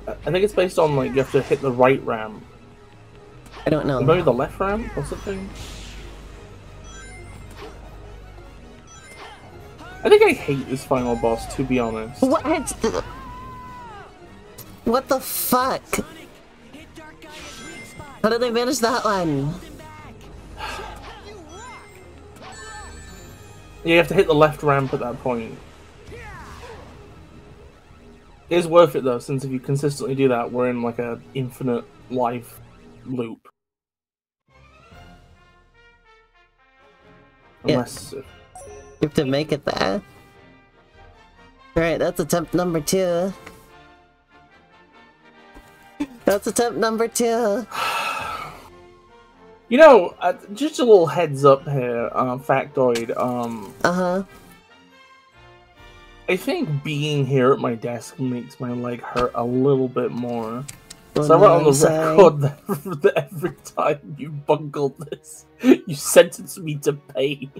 I think it's based on like you have to hit the right ramp, I don't know. maybe the left ramp or something. I think I hate this final boss, to be honest. What? What the fuck? Sonic, hit Dark Gaia's weak spot. How did they manage that one? Hold him back. Chip, you. You have to hit the left ramp at that point. It is worth it though, since if you consistently do that, we're in like a infinite life loop. Yeah. Unless You have to make it there. Alright, that's attempt number two. That's attempt number two. You know, uh, just a little heads up here, uh, factoid. Um, Uh-huh. I think being here at my desk makes my leg hurt a little bit more. So I went on the record that, every time you bungled this, you sentenced me to pain.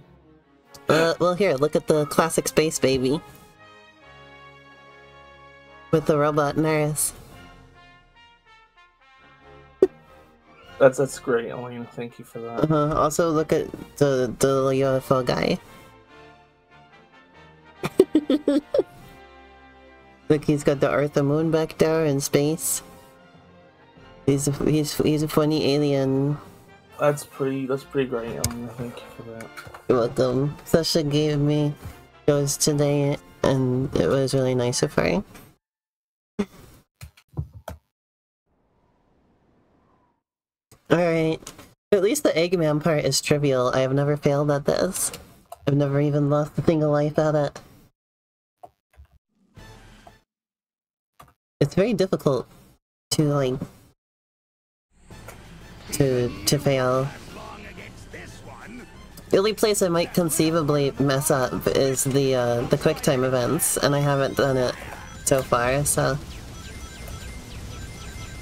Uh, well, here, look at the classic space baby. With the robot nurse. That's that's great, Elena. Thank you for that. Uh-huh. Also, look at the, the little UFO guy. look, he's got the Earth and Moon back there in space. He's a, he's, he's a funny alien. That's pretty. That's pretty great, um, Elena. Thank you for that. You're welcome. Sasha gave me those today, and it was really nice of her. Alright. At least the Eggman part is trivial. I have never failed at this. I've never even lost a single life at it. It's very difficult to, like, to, to fail. The only place I might conceivably mess up is the uh, the quick time events, and I haven't done it so far, so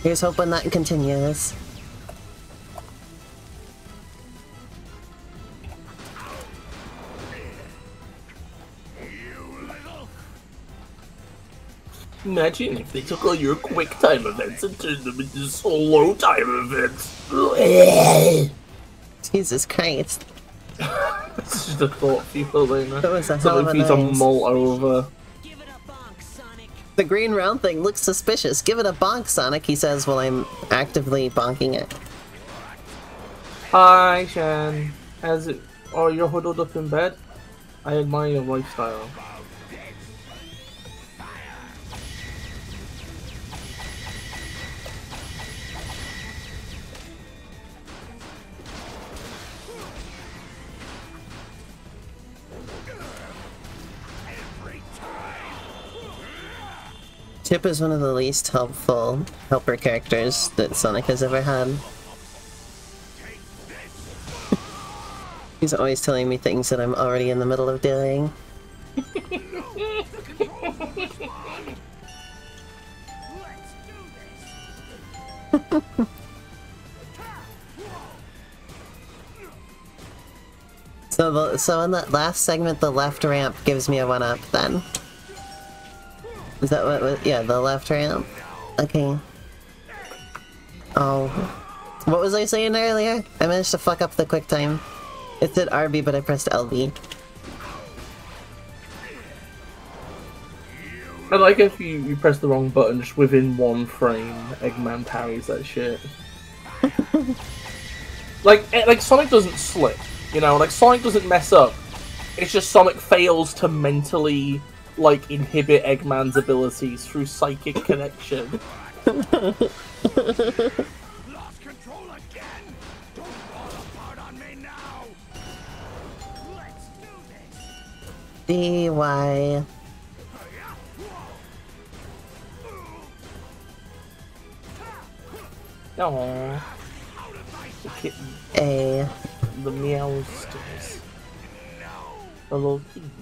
here's hoping that continues. Imagine if they took all your quick time events and turned them into slow time events. Jesus Christ. It's just a thought for you, Elena. That was a of Something a for you to noise. mull over. Give it a bonk, Sonic. The green round thing looks suspicious. Give it a bonk, Sonic, he says while I'm actively bonking it. Hi, Shan. How's it? Oh, you're huddled up in bed? I admire your lifestyle. Chip is one of the least helpful helper characters that Sonic has ever had. He's always telling me things that I'm already in the middle of doing. So, so in that last segment, the left ramp gives me a one up. Then is that what? what yeah, the left ramp. Okay. Oh, what was I saying earlier? I managed to fuck up the quick time. It said RB, but I pressed LB. I like if you, you press the wrong button just within one frame, Eggman parries that shit. like, eh, like Sonic doesn't slip, you know, like Sonic doesn't mess up. It's just Sonic fails to mentally, like, inhibit Eggman's abilities through psychic connection. Lost control again. Don't fall apart on me now. Let's do this. DY. Aww. The kitten, A. the meowsters, the little kitties.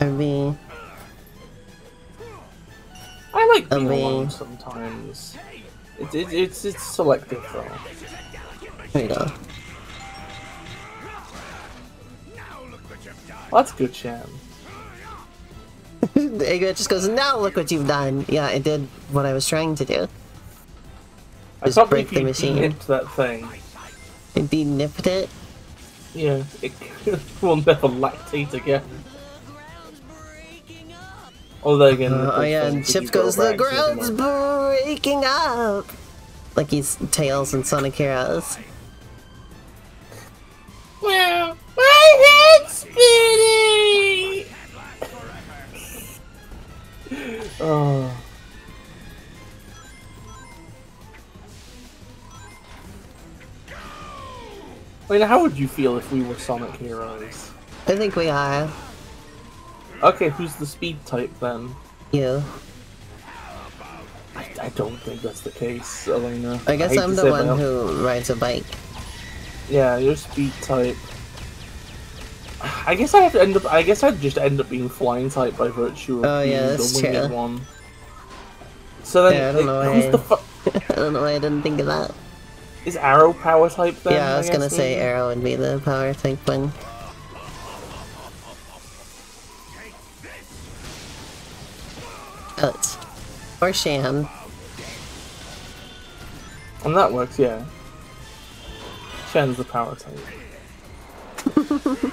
RB. I like being Amazing. alone sometimes. It, it, it's it's selective though. There you go. Now look what you've done. That's good, Shan. It just goes, now look what you've done. Yeah, it did what I was trying to do. I Just can't break the machine. nipped that thing. It de-nipped it. Yeah, it will never lactate again. The ground's breaking up. Oh, there again. Uh, oh yeah, and Chip you goes, the ground's breaking up! Like he's Tails and Sonic Heroes. Well, my head's spinning! oh. I mean, how would you feel if we were Sonic heroes? I think we are. Okay, who's the speed type then? You. I, I don't think that's the case, Elena. I guess hate I'm the one who rides a bike. Yeah, you're speed type. I guess I have to end up. I guess I'd just end up being flying type by virtue of Oh, being yeah, the that's winged true. one. So then, Yeah, I don't know who's why- the fu- I don't know why I didn't think of that. is Arrow power type then? yeah, I was gonna guess, say maybe? Arrow would be the power type one. Or Sham. And that works, yeah. Shen's the power type.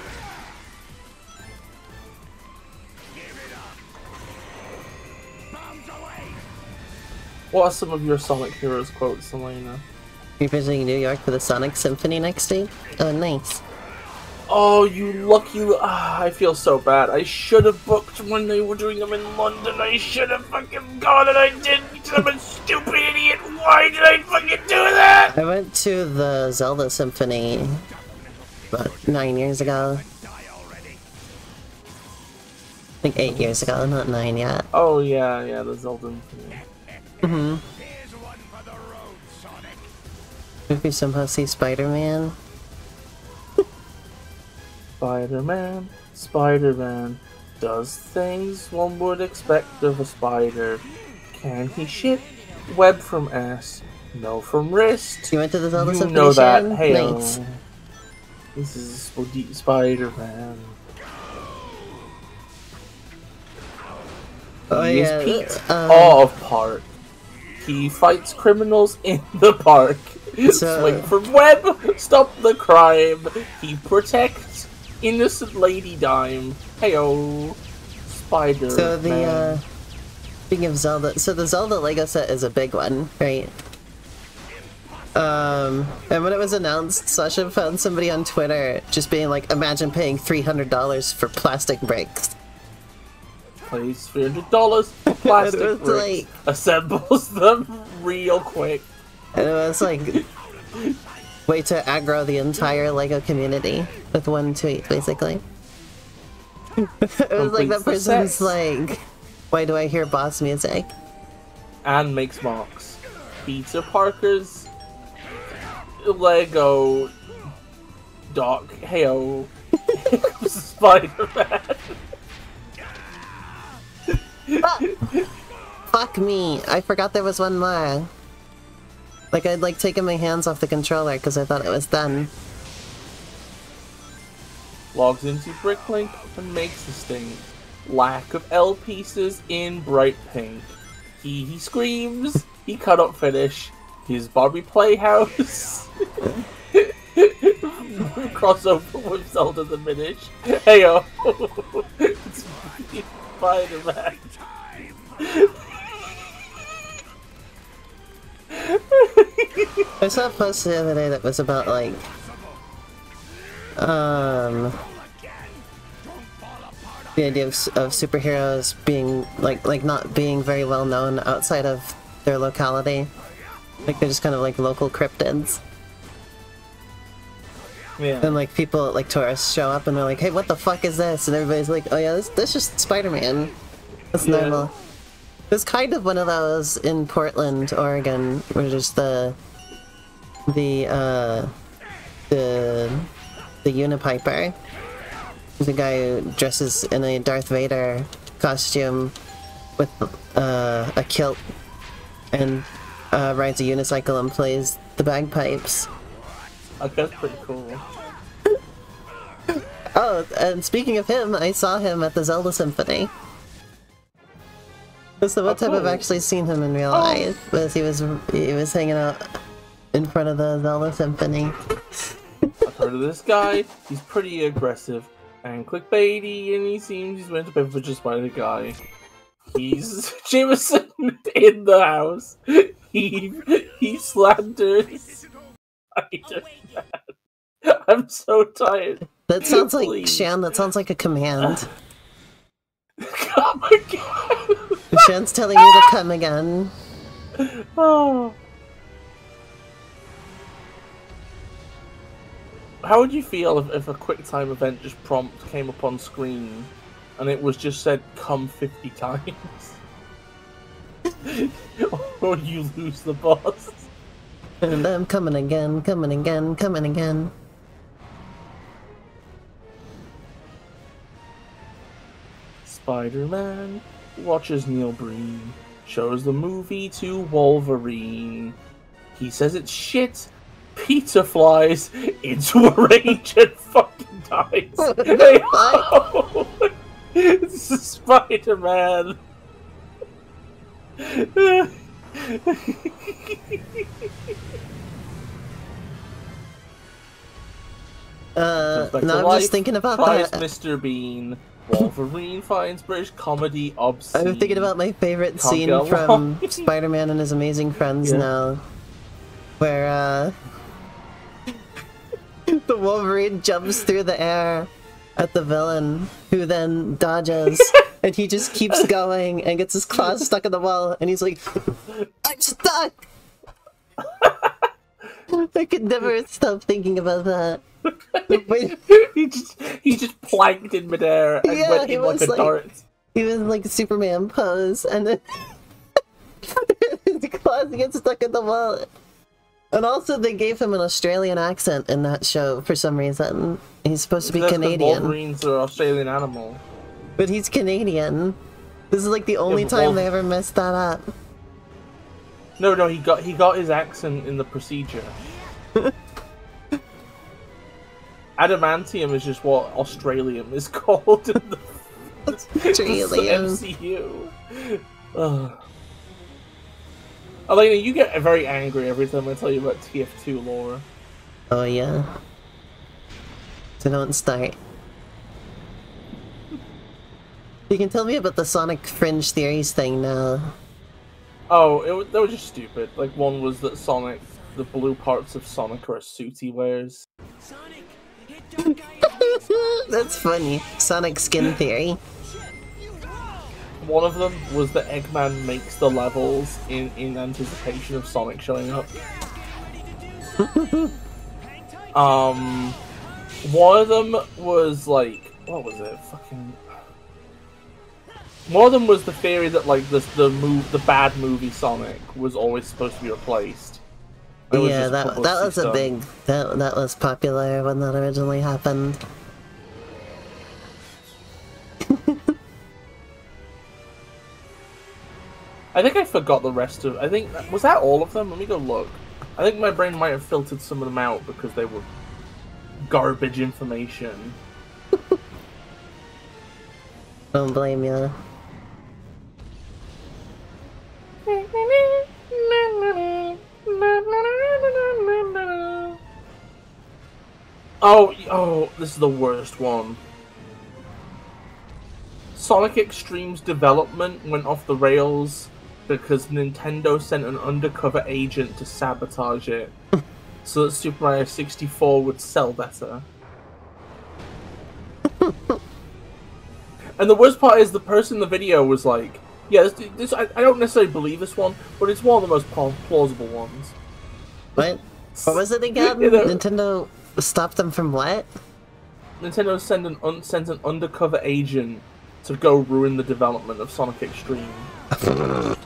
What are some of your Sonic Heroes quotes, Elena? You're visiting New York for the Sonic Symphony next week? Oh, nice. Oh, you lucky! Ah, I feel so bad. I should have booked when they were doing them in London. I should have fucking gone, and I didn't. I'm a stupid idiot. Why did I fucking do that? I went to the Zelda Symphony about nine years ago. I think eight years ago, not nine yet. Oh yeah, yeah, the Zelda. one for Sonic! If you somehow see Spider-Man. Spider-Man, Spider-Man does things one would expect of a spider. Can he shit web from ass? No from wrist. You went to the Zelda you know that. Hey, this is Spider-Man. Oh he yeah, Pete um, of Park. He fights criminals in the park. So- Swing from web, stop the crime. He protects innocent lady dime. Heyo, Spider. So the Man. uh speaking of Zelda, so the Zelda Lego set is a big one, right? Um, and when it was announced, Sasha found somebody on Twitter just being like, "Imagine paying three hundred dollars for plastic bricks." Please, three hundred dollars for plastic bricks, assembles them real quick. And it was like, way to aggro the entire Lego community with one tweet, basically. it was like that the person's like, "Why do I hear boss music?" and makes marks. Peter Parker's Lego Doc. Heyo, Spider Man. Ah! Fuck me! I forgot there was one more. Like I'd like taken my hands off the controller because I thought it was done. Logs into Bricklink and makes a stink. Lack of L pieces in bright pink. He he screams. He cannot finish. His Barbie Playhouse. Crossover with Zelda the Minish. Heyo, it's Spider I saw a post the other day that was about like, um, the idea of, of superheroes being like like not being very well known outside of their locality. Like they're just kind of like local cryptids. Yeah. And like people like tourists show up and they're like, "Hey, what the fuck is this?" And everybody's like, "Oh yeah, this that's just Spider-Man. That's Yeah. normal." There's kind of one of those in Portland, Oregon, where just the the uh the the Unipiper. The guy who dresses in a Darth Vader costume with uh, a kilt and uh, rides a unicycle and plays the bagpipes. Like, that's pretty cool. Oh, and speaking of him, I saw him at the Zelda Symphony. That's the one time I've cool. actually seen him in real Oh. life. Was he was he was hanging out in front of the Zelda Symphony. I've heard of this guy. He's pretty aggressive and clickbaity, and he seems he's willing to for just by the guy. He's Jameson in the house. He he slanders Spider-Man. I'm so tired. That sounds like Please. Shan. That sounds like a command. Come again. Shan's telling you to come again. Oh. How would you feel if, if a QuickTime event just prompt came up on screen and it was just said come 50 times? or you lose the boss? And I'm coming again, coming again, coming again. Spider-Man watches Neil Breen, shows the movie to Wolverine. He says it's shit. Peter flies into a rage and fucking dies. Hey, ho! This is Spider-Man. Uh, no, I'm life, just thinking about that. Mr. Bean. Wolverine finds British comedy obscene. I'm thinking about my favorite Can't scene from. Spider-Man and His Amazing Friends Yeah. now, where uh, the Wolverine jumps through the air at the villain, who then dodges, and he just keeps going and gets his claws stuck in the wall, and he's like, "I'm stuck." I could never stop thinking about that. He just he just planked in midair and Yeah, went he in like was a like- dart. he was like Superman pose, and then his claws get stuck in the wall. And also, they gave him an Australian accent in that show for some reason. He's supposed to be That's Canadian, Wolverine's an Australian animal. but he's Canadian. This is like the only but time they ever messed that up. No, no, he got he got his accent in the procedure. Adamantium is just what Australium is called in the Australium. MCU. Ugh. Elena, you get very angry every time I tell you about TF2 lore. Oh yeah. So don't start. You can tell me about the Sonic Fringe Theories thing now. Oh, it was, they were just stupid. Like one was that Sonic, the blue parts of Sonic are a suit he wears. Sonic, hit Dark Gaia. That's funny. Sonic Skin Theory. One of them was that Eggman makes the levels in, in anticipation of Sonic showing up. Um, one of them was like, what was it? Fucking. One of them was the theory that like the the move the bad movie Sonic was always supposed to be replaced. Was yeah, that that was a big that that was popular when that originally happened. I think I forgot the rest of. I think was that all of them. Let me go look. I think my brain might have filtered some of them out because they were garbage information. Don't blame you. Oh, oh, this is the worst one. Sonic X-treme's development went off the rails because Nintendo sent an undercover agent to sabotage it so that Super Mario 64 would sell better. and the worst part is the person in the video was like, yeah, this, this I, I don't necessarily believe this one, but it's one of the most pla- plausible ones. What? What was it again? You know- Nintendo stopped them from what? Nintendo sent an un- an undercover agent to go ruin the development of Sonic X-treme.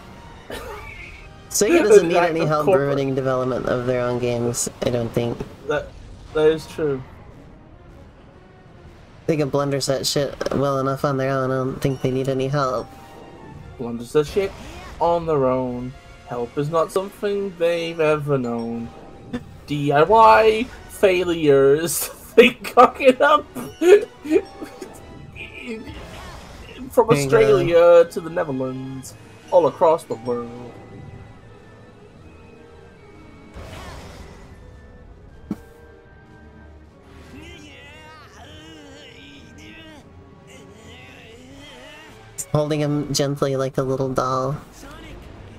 Sega doesn't need any help corporate- ruining development of their own games. I don't think That that is true. they can blunders that shit well enough on their own. I don't think they need any help. Blunders the shit on their own. Help is not something they've ever known. DIY failures. They cock it up. From. Australia to the Netherlands, all across the world. Holding him gently like a little doll. Sonic,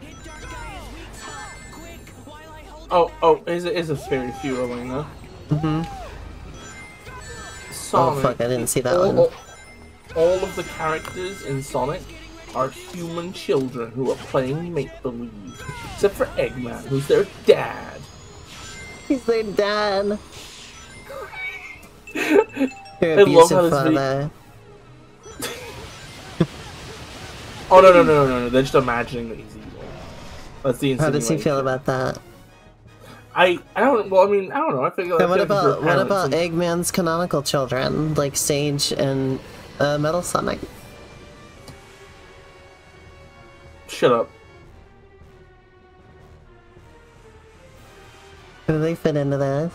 hit Dark Gaia's weak spot. Quick, while I hold Oh, oh, is it is a very few, Elena. Mm-hmm. Sonic. Oh, fuck, I didn't see that all, one. All, all of the characters in Sonic are human children who are playing make believe, except for Eggman, who's their dad. He's their dad. Your I love how abusive this video- Oh no no no no no! They're just imagining that he's evil. That's the How does he feel about that? I I don't. Well, I mean, I don't know. I. And what feel like if about what about Eggman's canonical children, like Sage and uh, Metal Sonic? shut up. How do they fit into this?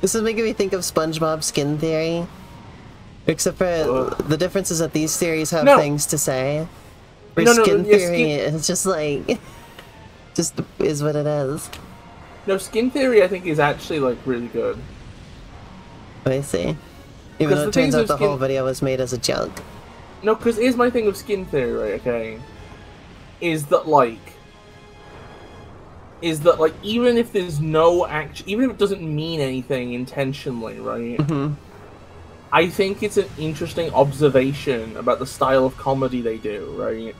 This is making me think of SpongeBob Skin Theory. Except for Ugh. the difference is that these theories have No. things to say. Where No, no, Skin yeah, Theory Skin- is just like... just is what it is. No, skin theory I think is actually like really good. I see. Even though it turns out the Skin- whole video was made as a joke. No, because here's my thing with skin theory, right? Okay, is that like, is that like even if there's no act, even if it doesn't mean anything intentionally, right? Mhm. I think it's an interesting observation about the style of comedy they do, right?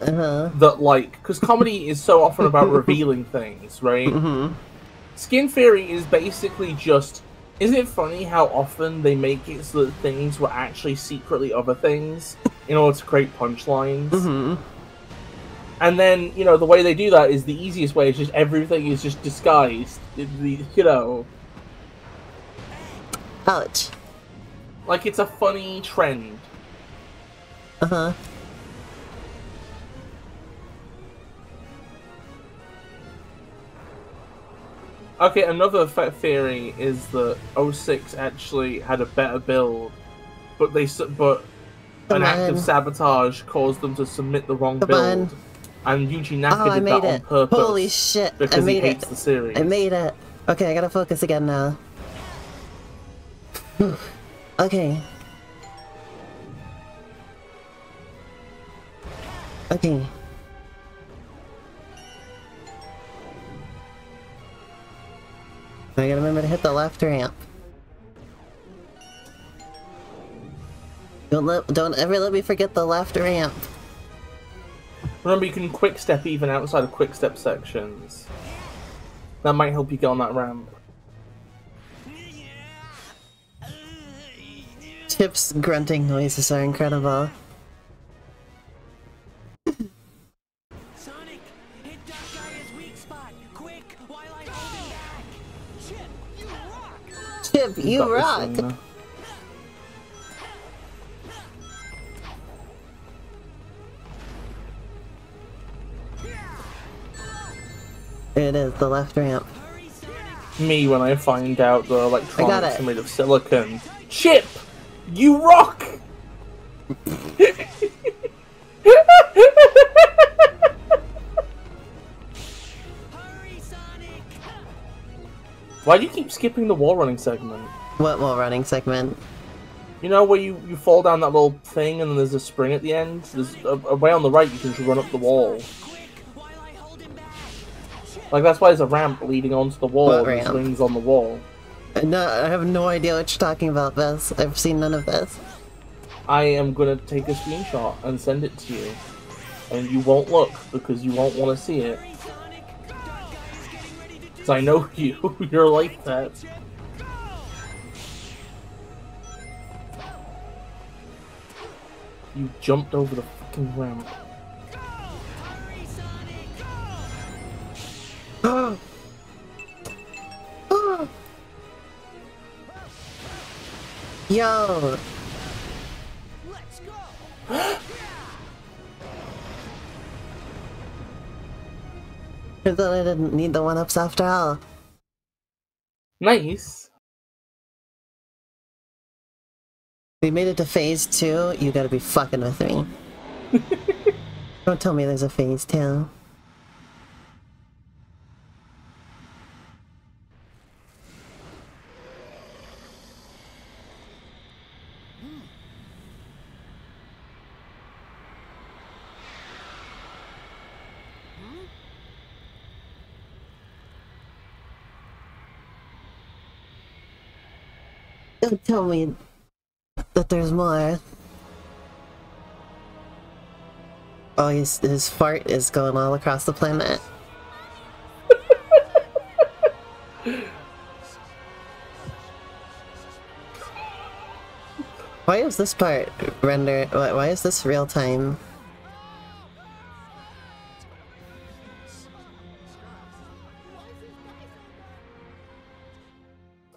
Uh-huh. That like, because comedy is so often about revealing things, right? Mhm. Skin theory is basically just. Isn't it funny how often they make it so that things were actually secretly other things in order to create punchlines? Mhm. And then, you know, the way they do that is the easiest way is just everything is just disguised. The- You know, Ouch. Like it's a funny trend. Uh-huh. Okay, another theory is that 06 actually had a better build, but they but Come an act of sabotage caused them to submit the wrong Come build, on. and Yuji Oh, Naka I did made that on it. purpose Holy shit. I because he made hates it. the series. I made it. Okay, I gotta focus again now. okay. Okay. I gotta remember to hit the left ramp. Don't let, don't ever let me forget the left ramp. Remember, you can quick step even outside of quick step sections. That might help you get on that ramp. Chip's grunting noises are incredible. Sonic, hit Dark Gaia's weak spot. Quick, while I hold him back. Chip, you rock. Chip, you rock! one, There it is, the left ramp. Me when I find out the electronics it. are made of silicon. Chip! You rock! Why do you keep skipping the wall running segment? What wall running segment? You know where you, you fall down that little thing and then there's a spring at the end? There's a, a way on the right you can just run up the wall. Quick, while I hold him back. Chip, Like that's why there's a ramp leading onto the wall What and ramp? swings on the wall. No, I have no idea what you're talking about, this. I've seen none of this. I am gonna take a screenshot and send it to you. And you won't look because you won't want to see it. hurry, Sonic. Dark Gaia's getting ready to do Because I know you. You're like that. You jumped over the fucking ramp. Yo! Let's go! Turns out I didn't need the one-ups after all. Nice. We made it to phase two, you gotta be fucking with me. Don't tell me there's a phase two. Don't tell me that there's more. Oh, his, his fart is going all across the planet. why is this part render? Why, why is this real time?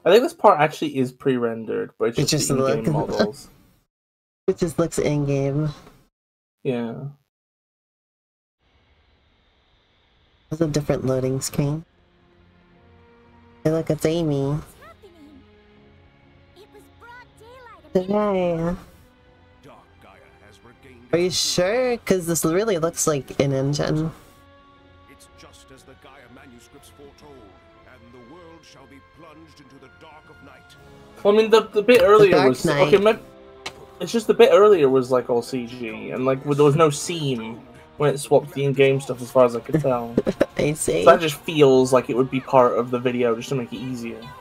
I think this part actually is pre-rendered, but it's It's just, just the the in-game look. models. It just looks in game. Yeah. It's a different loading screen. Hey, look, it's Amy. What's happening? It was broad daylight. a minute Hey. Dark Gaia has regained. Are you sure? Because this really looks like an engine. Well, I mean, the, the bit earlier Dark was night. okay. It's just the bit earlier was like all CG, and like there was no scene when it swapped the in-game stuff, as far as I could tell. I see. so that just feels like it would be part of the video, just to make it easier. Way Sonic will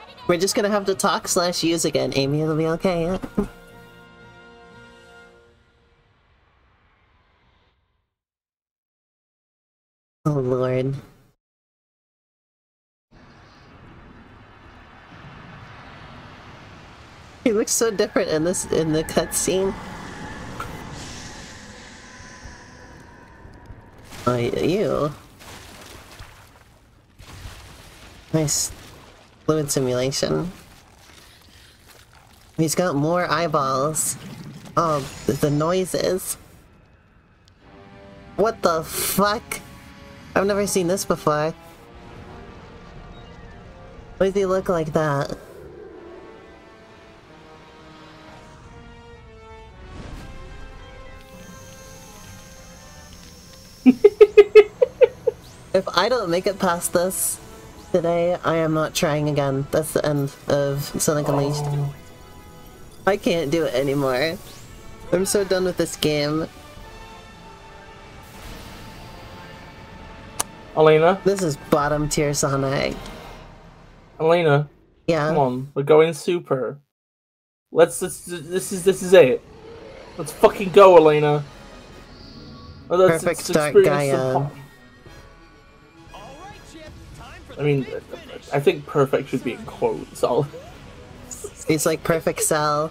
let it We're just gonna have to talk slash use again, Amy. It'll be okay. oh lord. He looks so different in this in the cutscene. Oh, you. Nice fluid simulation. He's got more eyeballs. Oh, the- noises. What the fuck? I've never seen this before. Why does he look like that? If I don't make it past this today, I am not trying again. That's the end of Sonic Unleashed. I can't do it anymore. I'm so done with this game. Elena, This is bottom tier Sonic. Elena, Yeah. come on, we're going super. Let's, let's this is this is it. Let's fucking go, Elena. Let's, Perfect let's Dark Gaia. I mean. I think perfect should be in quotes. I'll, He's like perfect cell.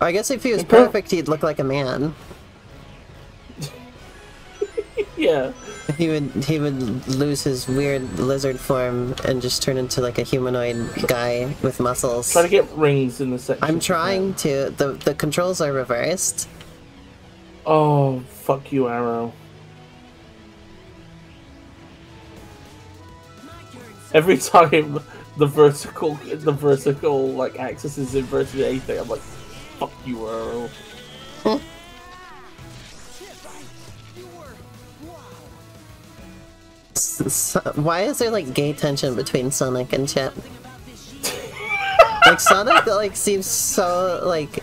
I guess if he was perfect, he'd look like a man. yeah. He would he would lose his weird lizard form and just turn into like a humanoid guy with muscles. Try to get rings in the section. I'm trying to. The the controls are reversed. Oh, fuck you, Arrow. Every time the vertical, the vertical like axis is inverted or anything, I'm like, fuck you, s- why is there like gay tension between Sonic and Chip? like Sonic like seems so like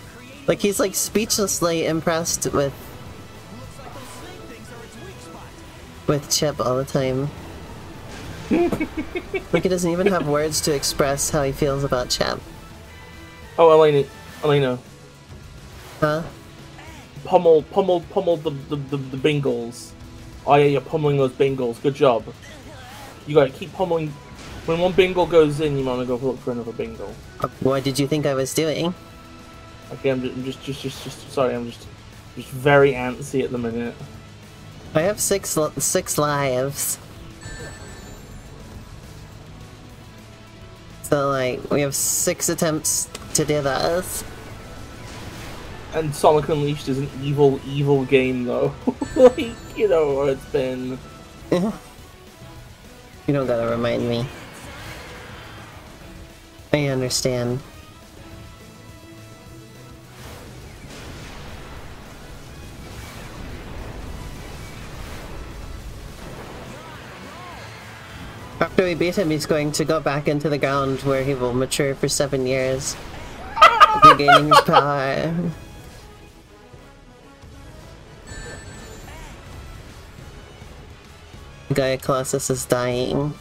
like he's like speechlessly impressed with with Chip all the time. he doesn't even have words to express how he feels about Champ. Oh, Elena, Elena, Huh? pummel, pummel, pummel the the, the, the Bingles. Oh yeah, you're pummeling those Bingles. Good job. You gotta keep pummeling. When one Bingle goes in, you wanna go look for another Bingle. Uh, what did you think I was doing? Okay, I'm just, I'm just, just, just, just sorry. I'm just, just very antsy at the minute. I have six six lives. So like we have six attempts to do this. And Sonic Unleashed is an evil, evil game, though. like, you know, it's been. You don't gotta remind me. I understand. After we beat him, he's going to go back into the ground where he will mature for seven years, regaining his power. Gaia Colossus is dying.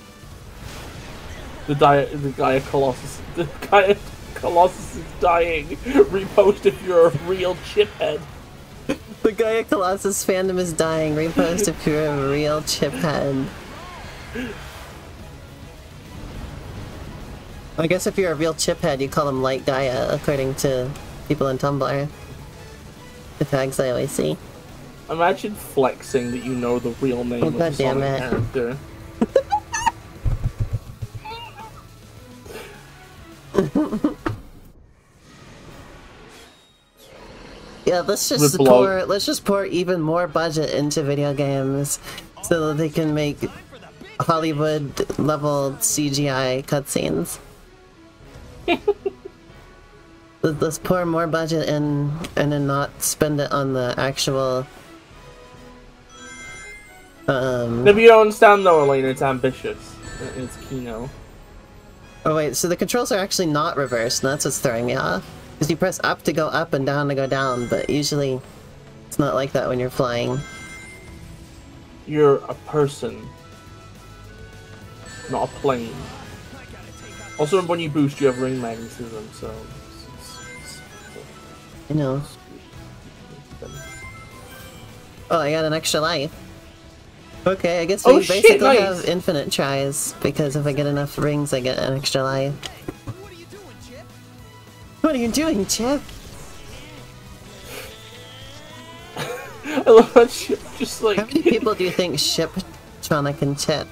The Dia, the Gaia Colossus, the Gaia Colossus is dying. Repost if you're a real chiphead. The Gaia Colossus fandom is dying. Repost if you're a real chiphead. I guess if you're a real chiphead, you call them light Gaia, uh, according to people in Tumblr. The tags I always see. Imagine flexing that you know the real name Oh, of God the damn it. character. Yeah, let's just pour let's just pour even more budget into video games so that they can make Hollywood level CGI cutscenes. Let- let's pour more budget in and then not spend it on the actual um If you don't understand though, Elena, it's ambitious. It's Kino. Oh wait, so the controls are actually not reversed, and that's what's throwing me off. Because you press up to go up and down to go down, but usually it's not like that when you're flying. You're a person, not a plane. Also, when you boost, you have ring magnetism, so. You know. Oh, I got an extra life. Okay, I guess Oh, we shit, basically nice. have infinite tries, because if I get enough rings, I get an extra life. What are you doing, Chip? What are you doing, Chip? I love that shit. Just like. How many people do you think ship Tronic and Chip?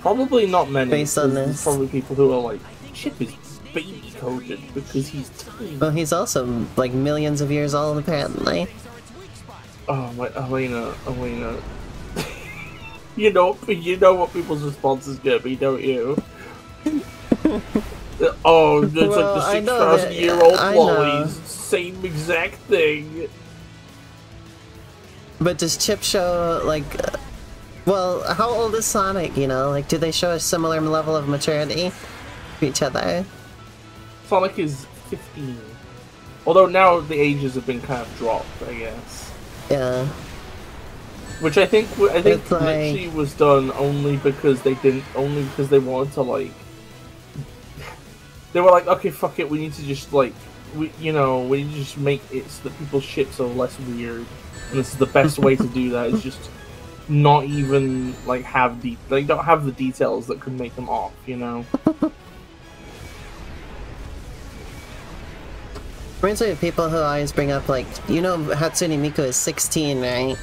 Probably not many. Based on this. Probably people who are like, Chip is baby coded because he's tiny. Well, he's also like millions of years old, apparently. are its weak spots. Oh my, Elena, Elena. you know, you know what people's response is gonna be, don't you? oh, it's Well, like the six thousand year old know. Wally's same exact thing. But does Chip show like, uh, well, how old is Sonic? You know, like, do they show a similar level of maturity to each other? Sonic is fifteen. Although now the ages have been kind of dropped, I guess. Yeah. Which I think I think It's like- literally was done only because they didn't only because they wanted to like they were like okay fuck it we need to just like we you know we need to just make it so that people's shits are less weird and this is the best way to do that is just not even like have the they don't have the details that could make them off you know Reminds me of people who always bring up like, you know, Hatsune Miku is 16, right?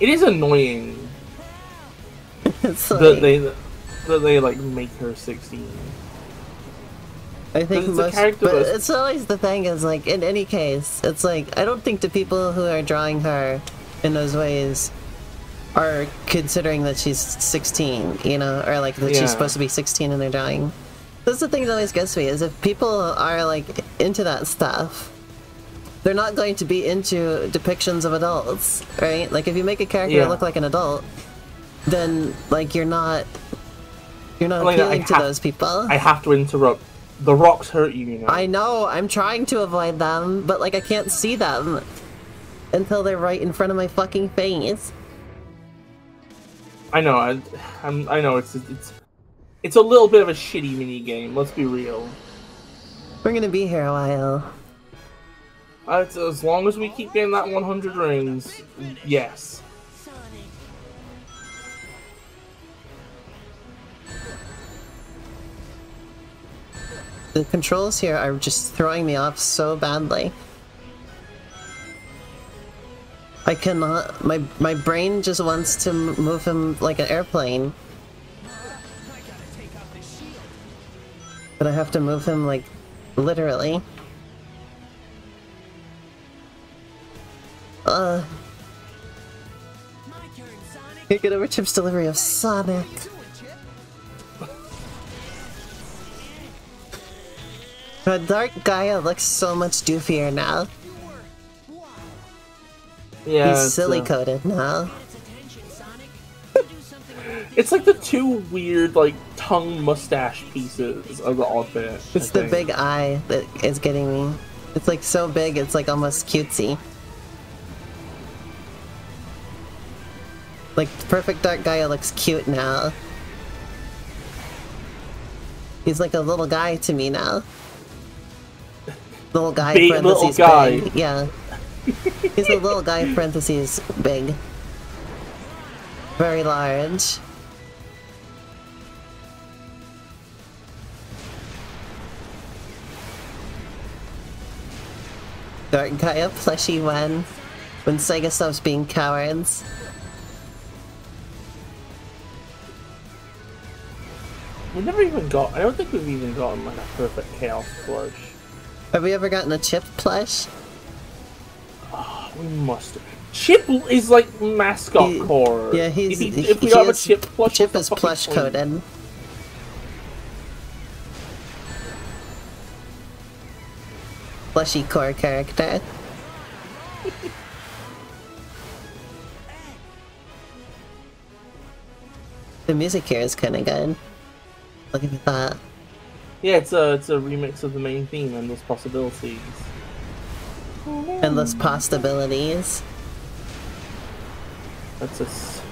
it is annoying It's that they that they like make her 16 I think it's most, but it's always the thing is like, in any case, it's like, I don't think the people who are drawing her in those ways are considering that she's 16, you know, or like that Yeah. she's supposed to be 16 and they're drawing. That's the thing that always gets me is if people are like into that stuff, they're not going to be into depictions of adults, right? Like if you make a character Yeah. look like an adult, then like you're not you're not appealing to have- those people. i have to interrupt the rocks hurt you you know I know, I'm trying to avoid them, but like I can't see them until they're right in front of my fucking face. I know. I, I'm, I know. It's it's it's a little bit of a shitty mini game. Let's be real. We're gonna be here a while. Uh, as long as we keep getting that 100 rings, yes. The controls here are just throwing me off so badly. I cannot. My my brain just wants to move him like an airplane, but I have to move him like literally. Uh, here get over Chip's delivery of Sonic. Uh, Dark Gaia looks so much doofier now. You were. Wow. Yeah. He's it's, silly uh, coated now. Its attention, Sonic. You do something about It's like the two weird, like tongue mustache pieces of the odd bit. I It's the big eye that is getting me. It's like so big, it's like almost cutesy. Like perfect Dark Gaia looks cute now. He's like a little guy to me now. Little guy Big parentheses little guy. big. Yeah. He's a little guy parentheses big. Very large. Dark Gaia plushy one. When Sega stops being cowards. we never even got. I don't think we've even gotten like a perfect chaos plush. Have we ever gotten a chip plush? We must. have. Chip is like mascot He- core. Yeah, he's If, he, if we he have a chip plush, Chip is plush coated. Plushy core character. the music here is kind of good. Look at that. Yeah, it's a it's a remix of the main theme and those possibilities. Endless possibilities. That's a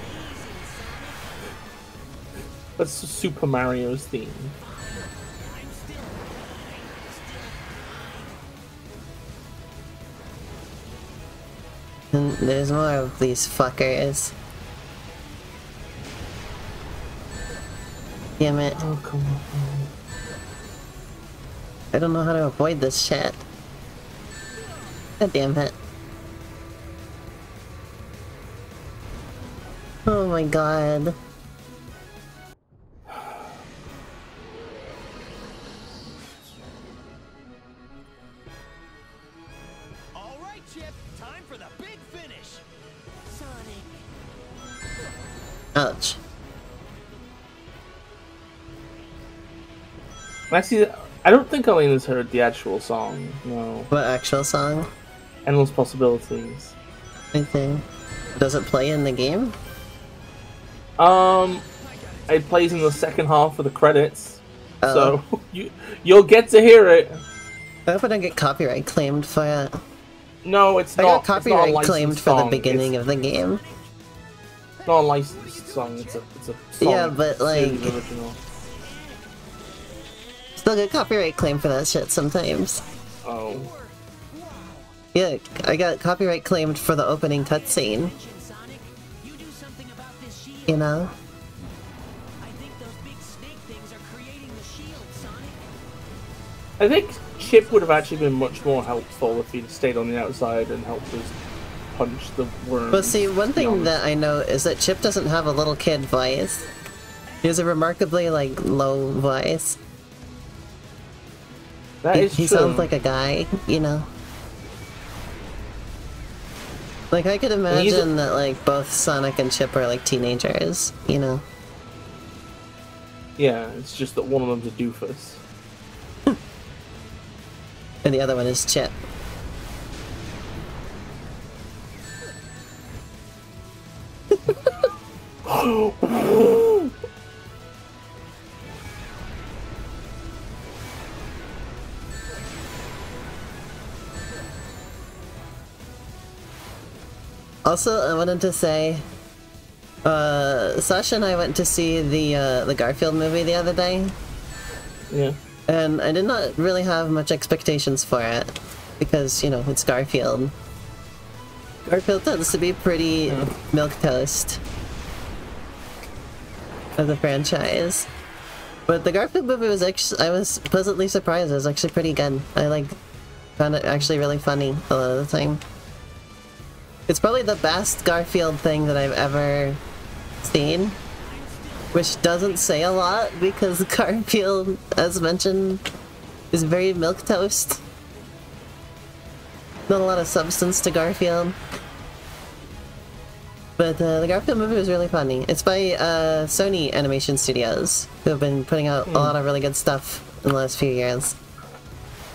That's Super Mario's theme. And there's more of these fuckers. Damn it. Oh. I don't know how to avoid this shit. God damn it. Oh my god. All right, Chip. Time for the big finish. Sonic. Ouch. Actually, I don't think Elena's heard the actual song. No, What actual song? Endless Possibilities. I think. Does it play in the game? Um, it plays in the second half of the credits, Oh. so you you'll get to hear it. I hope I don't get copyright claimed for it. No, it's I not. got not a copyright licensed claimed for the beginning It's of the game. It's not a licensed song. It's a it's a song. Yeah, but, like- Still get copyright claim for that shit sometimes. Oh, Yeah, I got copyright claimed for the opening cutscene, you do something about this shield. you know? I think those big snake things are creating the shield, Sonic. I think Chip would have actually been much more helpful if he'd stayed on the outside and helped us punch the worm. But see, one thing that I know is that Chip doesn't have a little kid voice. He has a remarkably, like, low voice. That He, is he true. sounds like a guy, you know? Like, I could imagine that, like, both Sonic and Chip are, like, teenagers, you know? Yeah, it's just that one of them's a doofus. And the other one is Chip. Also, I wanted to say, uh, Sasha and I went to see the uh, the Garfield movie the other day, Yeah. and I did not really have much expectations for it because you know it's Garfield. Garfield tends to be pretty milk toast of the franchise, but the Garfield movie was actually I was pleasantly surprised. It was actually pretty good. I like found it actually really funny a lot of the time. It's probably the best Garfield thing that I've ever seen. Which doesn't say a lot because Garfield, as mentioned, is very milk toast. Not a lot of substance to Garfield. But uh, the Garfield movie was really funny. It's by uh, Sony Animation Studios, who have been putting out a lot of really good stuff in the last few years.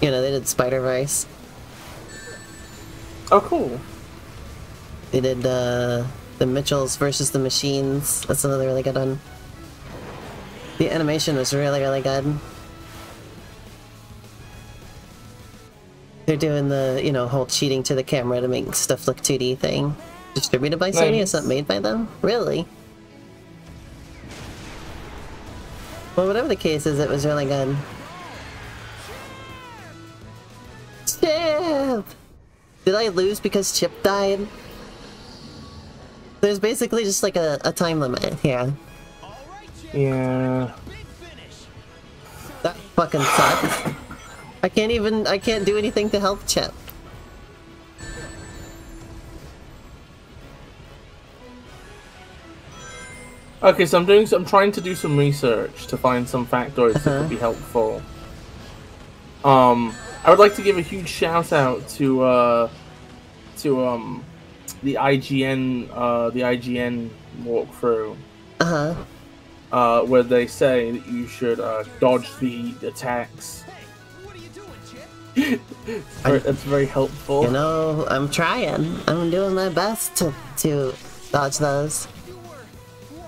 You know, they did Spider Verse. Oh, cool. They did uh, the Mitchells versus the Machines. That's another really good one. The animation was really, really good. They're doing the, you know, whole cheating to the camera to make stuff look 2D thing. Distributed by Sony, it's not Nice. made by them? Really? Well, whatever the case is, it was really good. Chip! Did I lose because Chip died? There's basically just like a, a time limit here. All right, Chip. Yeah. Finish. That fucking sucks. I can't even, I can't do anything to help Chip. Okay, so I'm doing. So I'm trying to do some research to find some factoids that Uh-huh. could be helpful. Um, I would like to give a huge shout out to uh, to um, the IGN uh, the IGN walkthrough Uh-huh. uh, where they say that you should uh, dodge the attacks. Hey, what are you doing, Very- That's very helpful. You know, I'm trying. I'm doing my best to, to dodge those. You were. Wow.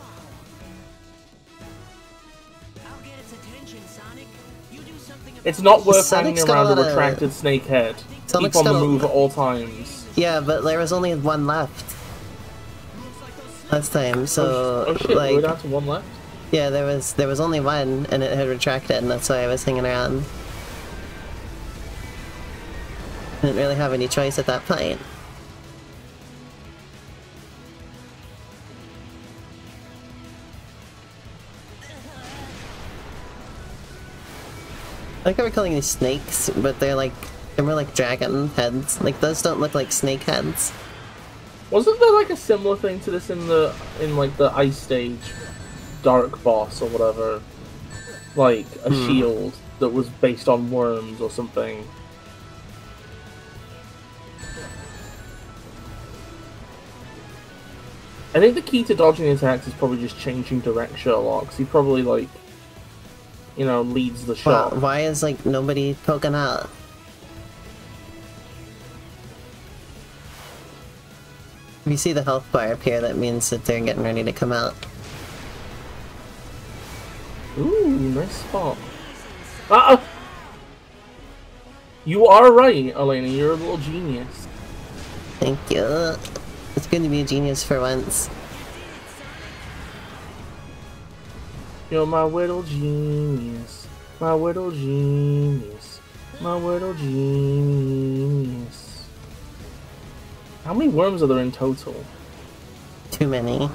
I'll get its attention, Sonic. You do something about It's not worth Sonic's hanging around a retracted snake head. Sonic's Keep on the move at all times. Yeah, but there was only one left last time, so oh, oh shit, like we're down to one left. yeah, there was there was only one and it had retracted, and that's why I was hanging around. Didn't really have any choice at that point. I like how we're calling these snakes, but they're like they're like dragon heads. Like those don't look like snake heads. Wasn't there like a similar thing to this in the in like the ice stage dark boss or whatever? Like a hmm. shield that was based on worms or something. I think the key to dodging attacks is probably just changing direction a lot, because he probably like, you know, leads the Wow, shot. why is like nobody poking out? If you see the health bar appear, that means that they're getting ready to come out. Ooh, nice spot. Uh -oh. You are right, Elena. You're a little genius. Thank you. It's good to be a genius for once. You're my little genius. My little genius. My little genius. How many worms are there in total? Too many.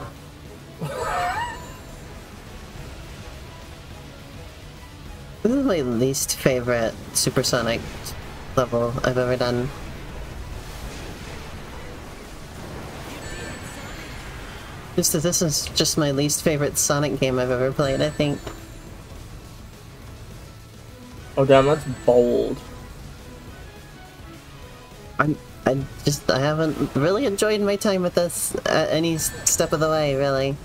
this is my least favorite supersonic level I've ever done. Just that this is just my least favorite Sonic game I've ever played, I think. Oh damn, that's bold. I'm, I just, I haven't really enjoyed my time with this at any step of the way, really.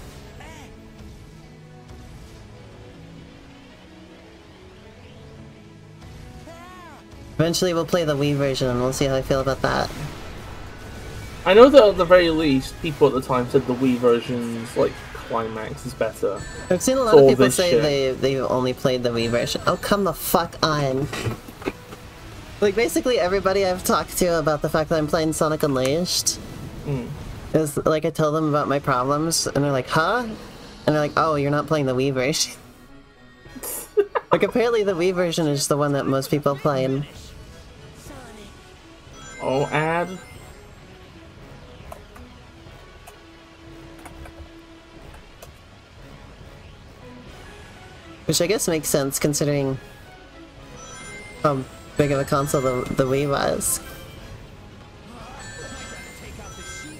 Eventually we'll play the Wii version and we'll see how I feel about that. I know that at the very least, people at the time said the Wii version's like climax is better. I've seen a lot of people say shit. they, they've only played the Wii version. Oh, come the fuck on. Like, basically everybody I've talked to about the fact that I'm playing Sonic Unleashed Hmm. is, like, I tell them about my problems, and they're like, huh? And they're like, oh, you're not playing the Wii version. like, apparently the Wii version is the one that most people play, and Oh, ad. which I guess makes sense considering how big of a console the, the Wii was. take out the shield.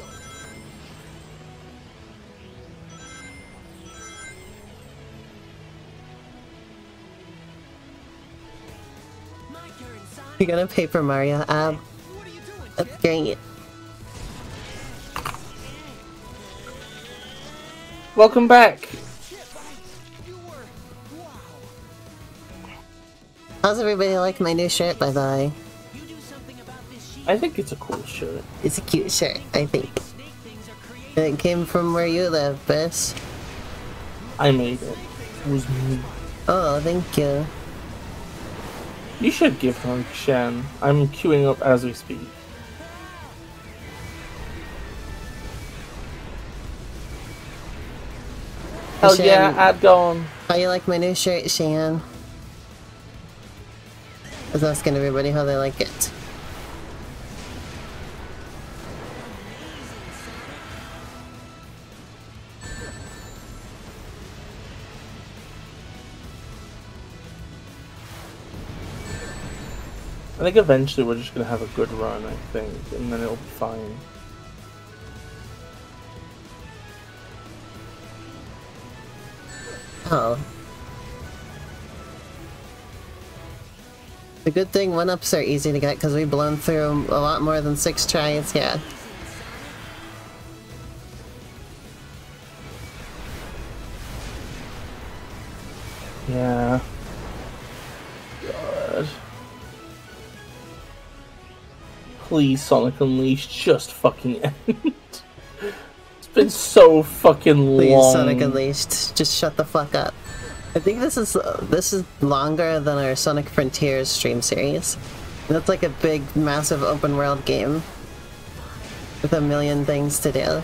My turn, Sonic. You got a Paper Mario doing, That's great. Welcome back. How's everybody like my new shirt, by the way? You do something about this shield. I think it's a cool shirt. It's a cute shirt, I think. Snake things are created. And it came from where you live, Bis. I made it. It was me. Oh, thank you. You should give her a Shen. I'm queuing up as we speak. Hell Shen. yeah, ad gone. How you like my new shirt, Shan? I was asking everybody how they like it. I think eventually we're just gonna have a good run, I think, and then it'll be fine. Oh. The good thing one-ups are easy to get because we've blown through a lot more than six tries, yeah. Yeah. God. Please, Sonic Unleashed, just fucking end. it's been so fucking Please, long. Sonic Unleashed, just shut the fuck up. I think this is this is longer than our Sonic Frontiers stream series. That's like a big, massive open world game with a million things to do.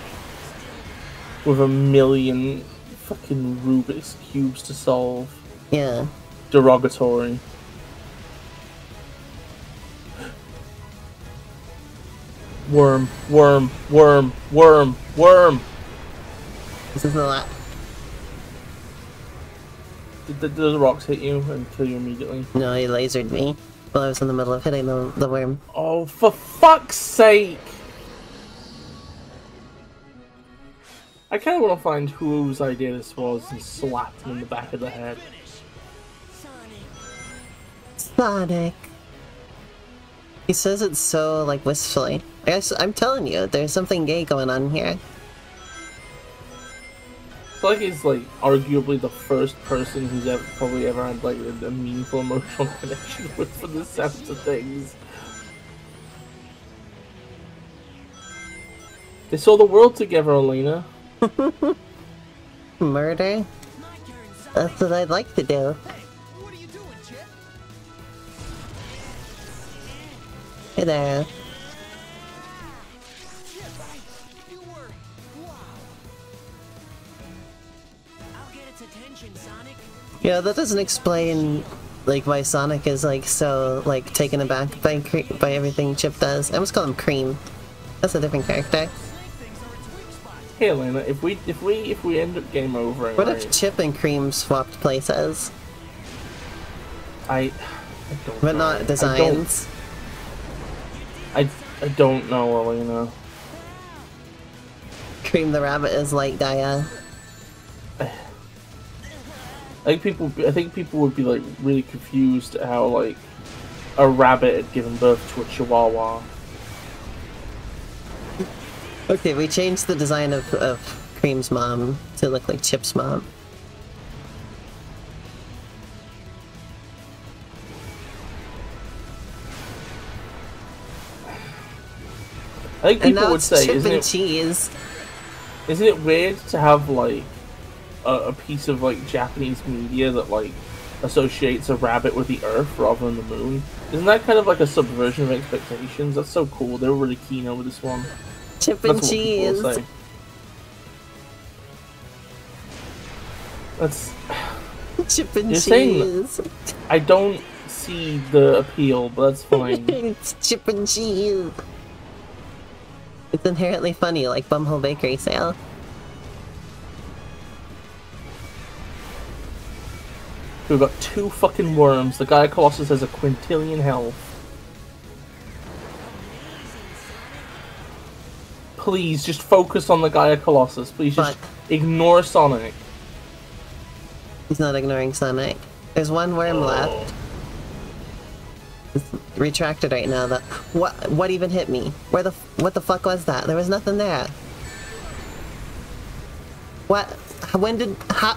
With a million fucking Rubik's cubes to solve. Yeah. Derogatory. Worm, worm, worm, worm, worm. This is the last. Did, did those rocks hit you and kill you immediately? No, he lasered me while I was in the middle of hitting the, the worm. Oh, for fuck's sake! I kind of want to find whose idea this was and slap him in the back of the head. Sonic. He says it so, like, wistfully. I guess, I'm telling you, there's something gay going on here. It's like he's like arguably the first person who's ever probably ever had like a, a meaningful emotional connection with for the sounds of things. They saw the world together, Elena. Murder? That's what I'd like to do. Hey there. Yeah, that doesn't explain, like, why Sonic is, like, so, like, taken aback by, Cre- by everything Chip does. I almost call him Cream. That's a different character. Snake things are its weak spot. Hey, Elena, if we if we if we end up game over, What if Chip and Cream swapped places? I, I don't But know. not I don't, designs. I, I don't know, Elena. Cream the Rabbit is like Gaia. I think people I think people would be like really confused at how like a rabbit had given birth to a chihuahua. Okay, we changed the design of, of Cream's mom to look like Chip's mom. I think people would say, Chip isn't it, Cheese. isn't it weird to have like a, a piece of like Japanese media that like associates a rabbit with the Earth rather than the moon? Isn't that kind of like a subversion of expectations? That's so cool. They were really keen over this one. Chip and That's Cheese. That's. Chip and You're Cheese. I don't see the appeal, but that's fine. it's Chip and Cheese. It's inherently funny, like Bumhole Bakery sale. We've got two fucking worms. The Gaia Colossus has a quintillion health. Please, just focus on the Gaia Colossus. Please, just ignore Sonic. He's not ignoring Sonic. There's one worm oh. left. It's retracted right now. That what? What even hit me? Where the? What the fuck was that? There was nothing there. What? When did? How?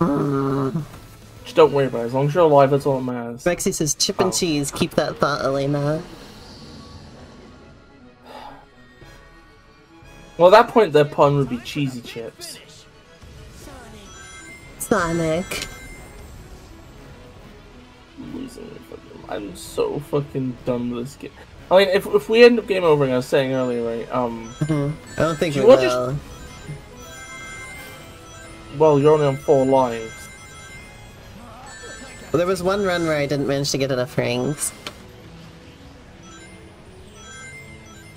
Just don't worry about it. As long as you're alive, that's all that matters. Rexy says chip and Oh. cheese. Keep that thought, Elena. Well, at that point, their pun would be cheesy chips. Sonic. I'm losing my fucking. I'm so fucking done with this game. I mean, if, if we end up game over, I was saying earlier, right? Um, I don't think we will. just- well, you're only on four lives. Well, There was one run where I didn't manage to get enough rings.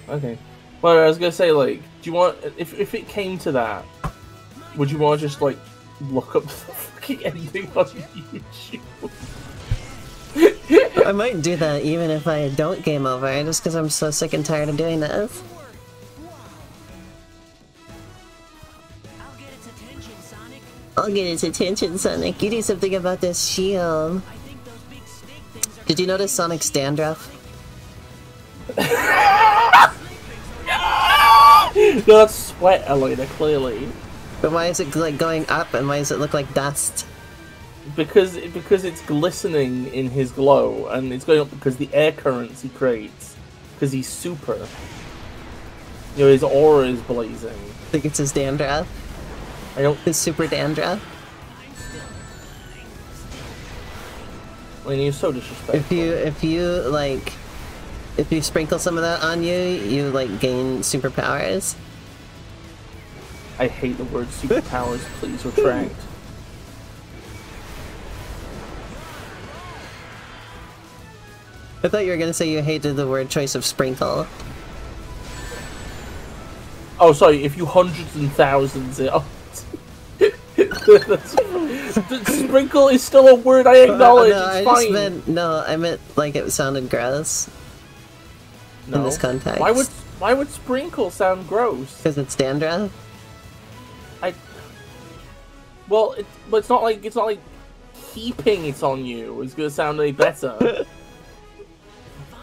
Okay. Well, I was gonna say, like, do you want if if it came to that, would you want to just like look up the fucking ending on YouTube? I might do that even if I don't game over, just because I'm so sick and tired of doing this. I'll get his attention, Sonic. I'll get its attention, Sonic. You do something about this shield. I think those big snake things are Did you notice Sonic's dandruff? no, that's sweat, Elena, clearly. But why is it like going up and why does it look like dust? Because because it's glistening in his glow, and it's going up because the air currents he creates. Because he's super. You know, his aura is blazing. I think it's his dandruff. I don't. His super dandruff. I mean, he's so disrespectful. If you if you like if you sprinkle some of that on you, you like gain superpowers. I hate the word superpowers. Please retract. I thought you were gonna say you hated the word choice of sprinkle. Oh, sorry. If you hundreds and thousands it. Oh. Sprinkle is still a word I acknowledge. no, I it's just fine. meant no, I meant like it sounded gross no. this context. Why would why would sprinkle sound gross? because it's dandruff. I. Well, it, but it's not like it's not like heaping it on you is gonna sound any better.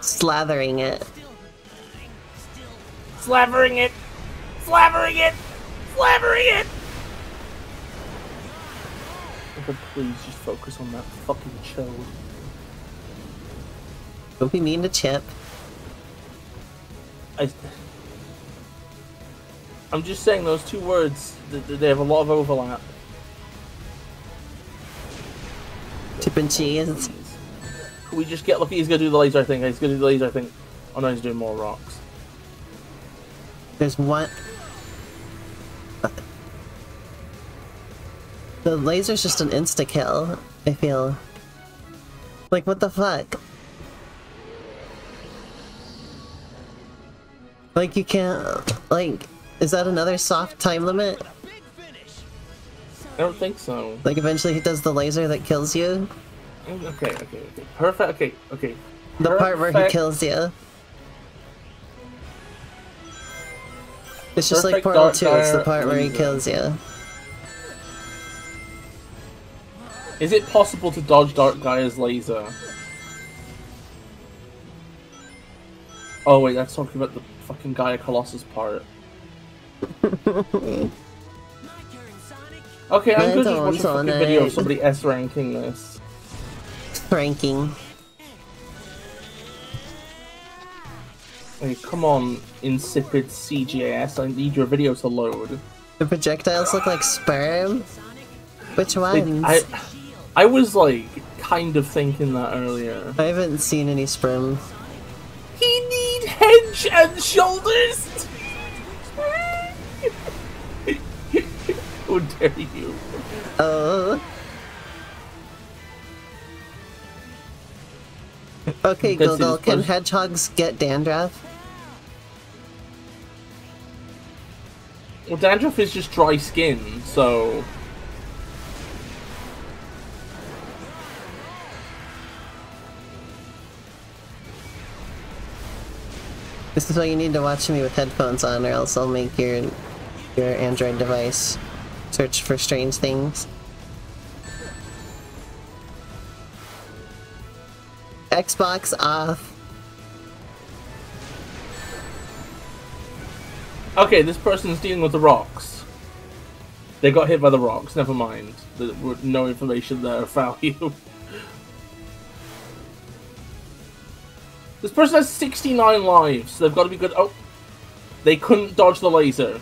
Slathering it. Slavering it, slavering it, slavering it. Okay, please just focus on that fucking show. Don't be mean to Chip. I. I'm just saying those two words. th- th- They have a lot of overlap. Chip and cheese. Can we just get lucky? He's gonna do the laser thing. He's gonna do the laser thing. Oh no, he's doing more rocks. There's one. The laser's just an insta kill. I feel. Like what the fuck? Like you can't. Like, is that another soft time limit? I don't think so. Like eventually he does the laser that kills you. Okay, okay, okay. Perfect. Okay, okay. The part where he kills you. It's just like Perfect Portal 2, it's the part where he kills you. Is it possible to dodge Dark Gaia's laser? Oh wait, that's talking about the fucking Gaia Colossus part. Sonic. Okay, I'm gonna just it's watch a fucking Sonic. video of somebody S ranking this. Ranking. Hey, come on, insipid CGS, I need your video to load. The projectiles look like sperm? Which Like, ones? I, I was like, kind of thinking that earlier. I haven't seen any sperm. He need head and shoulders. How dare you? Oh. Okay, Google, can hedgehogs get dandruff? Well, dandruff is just dry skin, so This is why you need to watch me with headphones on, or else I'll make your your Android device search for strange things. Xbox off. okay. This person's dealing with the rocks. They got hit by the rocks. Never mind. There no information there of value. This person has 69 lives. So they've got to be good. Oh, they couldn't dodge the laser.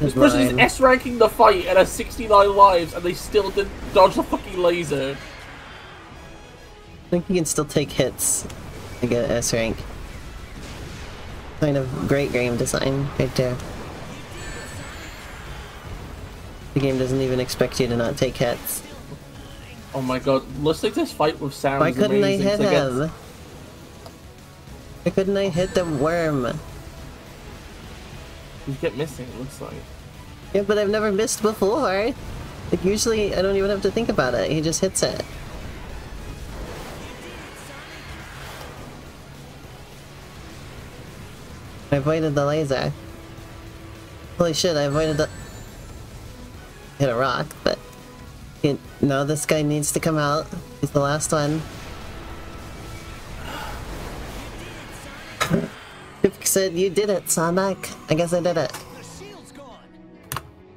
This person is S ranking the fight and has 69 lives, and they still didn't dodge the fucking laser. I think you can still take hits to get an S rank. Kind of great game design right there. The game doesn't even expect you to not take hits. Oh my god, listening to this fight with sound Why couldn't I amazing. hit 'cause I get- him? Why couldn't I hit the worm? You get missing, it looks like. Yeah, but I've never missed before. Like usually I don't even have to think about it. He just hits it. I avoided the laser. Holy shit, I avoided the... hit a rock, but you know this guy needs to come out. He's the last one. Pipik said, "You did it, Sonic." I guess I did it. The shield's gone.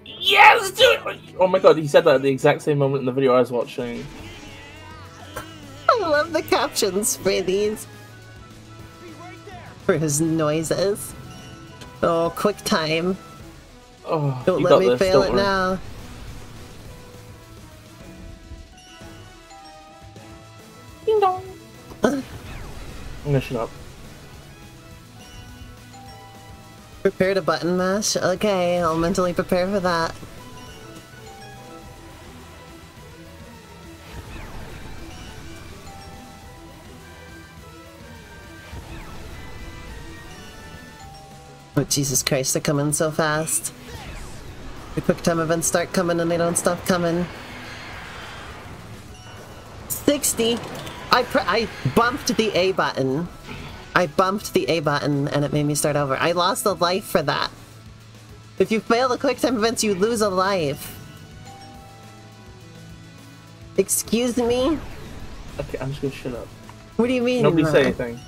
Yes, do it! Oh my god, he said that at the exact same moment in the video I was watching. I love the captions for these, Be right there. for his noises. Oh, quick time! Oh, Don't let me this, fail it worry. now. Dong. I'm up. Prepare to button mash? Okay, I'll mentally prepare for that. Oh, Jesus Christ, they're coming so fast. The quick time events start coming and they don't stop coming. 60! I, pr- I bumped the A button. I bumped the A button and it made me start over. I lost a life for that. If you fail the quick time events, you lose a life. Excuse me? Okay, I'm just gonna shut up. What do you mean? Nobody say anything.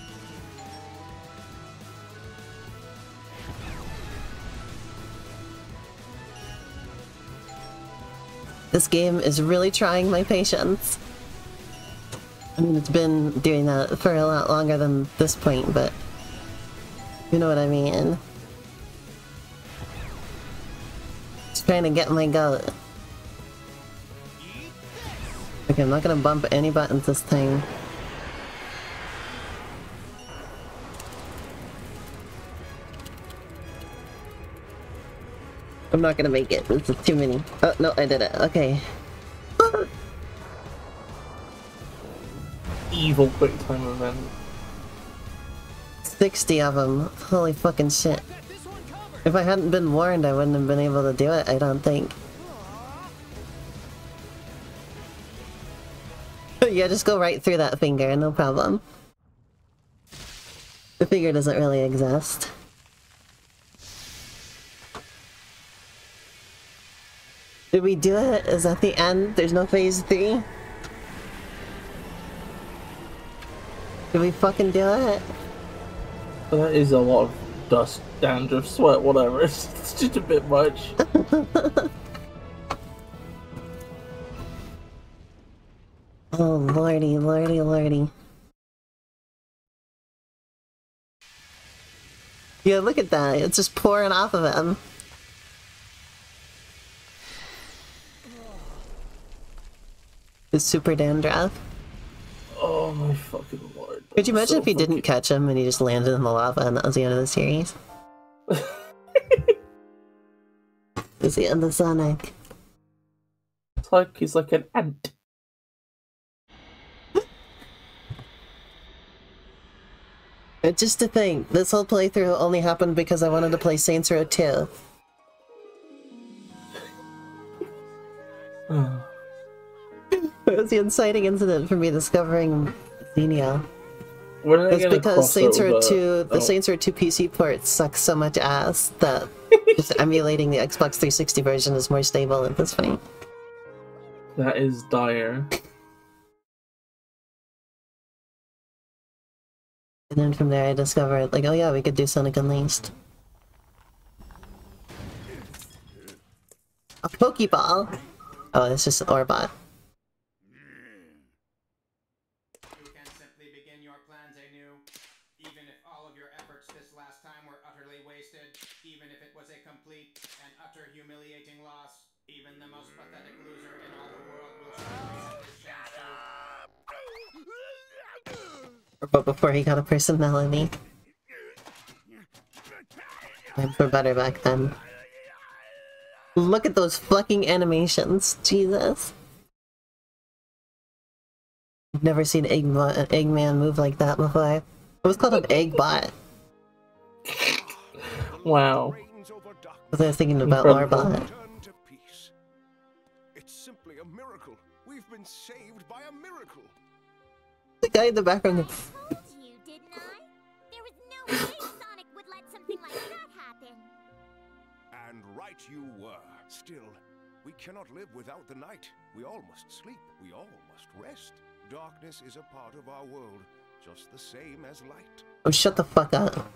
This game is really trying my patience. I mean, it's been doing that for a lot longer than this point, but you know what I mean. It's trying to get my goat. Okay, I'm not gonna bump any buttons this time. I'm not gonna make it. This is too many. Oh, no, I did it. Okay. Evil quick time event. 60 of them. Holy fucking shit. If I hadn't been warned, I wouldn't have been able to do it, I don't think. yeah, just go right through that finger, no problem. The finger doesn't really exist. Did we do it? Is that the end? There's no phase three? Did we fucking do it? But that is a lot of dust, dandruff, sweat, whatever. It's, it's just a bit much. Oh lordy, lordy, lordy. Yeah, look at that. It's just pouring off of him. It's super dandruff. Oh my fucking lord. Could you imagine so if he didn't catch him and he just landed in the lava and that was the end of the series? It's the end of Sonic. It's like he's like an ant. But just to think, this whole playthrough only happened because I wanted to play Saints Row 2. It was the inciting incident for me discovering Xenia. When are they It's because Saints Row? 2, the Oh, Saints Row 2 PC port sucks so much ass that just emulating the Xbox 360 version is more stable at this point. That is dire. And then from there I discovered, like, oh yeah, we could do Sonic Unleashed. A Pokeball! Oh, it's just Orbot. You can simply begin your plans anew. Even if all of your efforts this last time were utterly wasted, even if it was a complete and utter humiliating loss, even the most pathetic loser in all the world will surely have his chance to. But before he got a personality. Times were better back then. Look at those fucking animations. Jesus. I've never seen Eggbot, an Eggman move like that before. It was called an Eggbot. Wow. Reigns over. Because I was thinking about Incredible. Orbot. Turn to peace. It's simply a miracle. We've been saved by a miracle. The guy in the background. I Still, We cannot live without the night. We all must sleep. We all must rest. Darkness is a part of our world, just the same as light. Oh, shut the fuck up.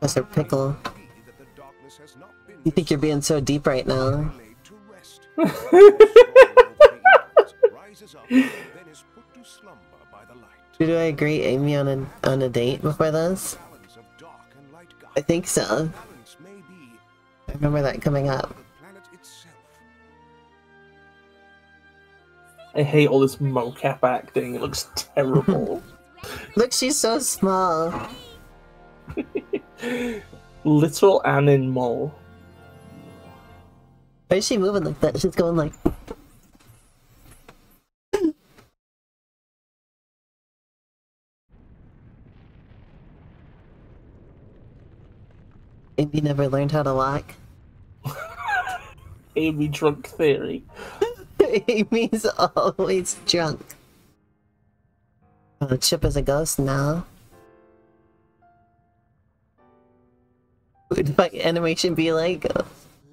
Professor Pickle. It may be that the darkness has not been You think you're being so deep right now? laid to rest. The storm over the eons rises up, then is put to slumber by the light. Do I agree Amy on a on a date before this? Balance of dark and light I think so. Balance may be I remember that coming up. I hate all this mocap acting. It looks terrible. Look, she's so small. Little animal. Why is she moving like that? She's going like. Amy never learned how to walk. Amy drunk theory. Amy's always drunk. Oh, Chip is a ghost now. Would my animation be like?